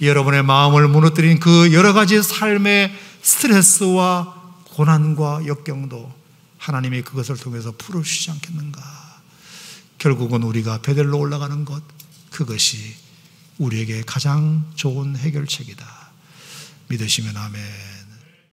여러분의 마음을 무너뜨린 그 여러 가지 삶의 스트레스와 고난과 역경도 하나님이 그것을 통해서 풀어주시지 않겠는가. 결국은 우리가 베델로 올라가는 것, 그것이 우리에게 가장 좋은 해결책이다. 믿으시면 아멘.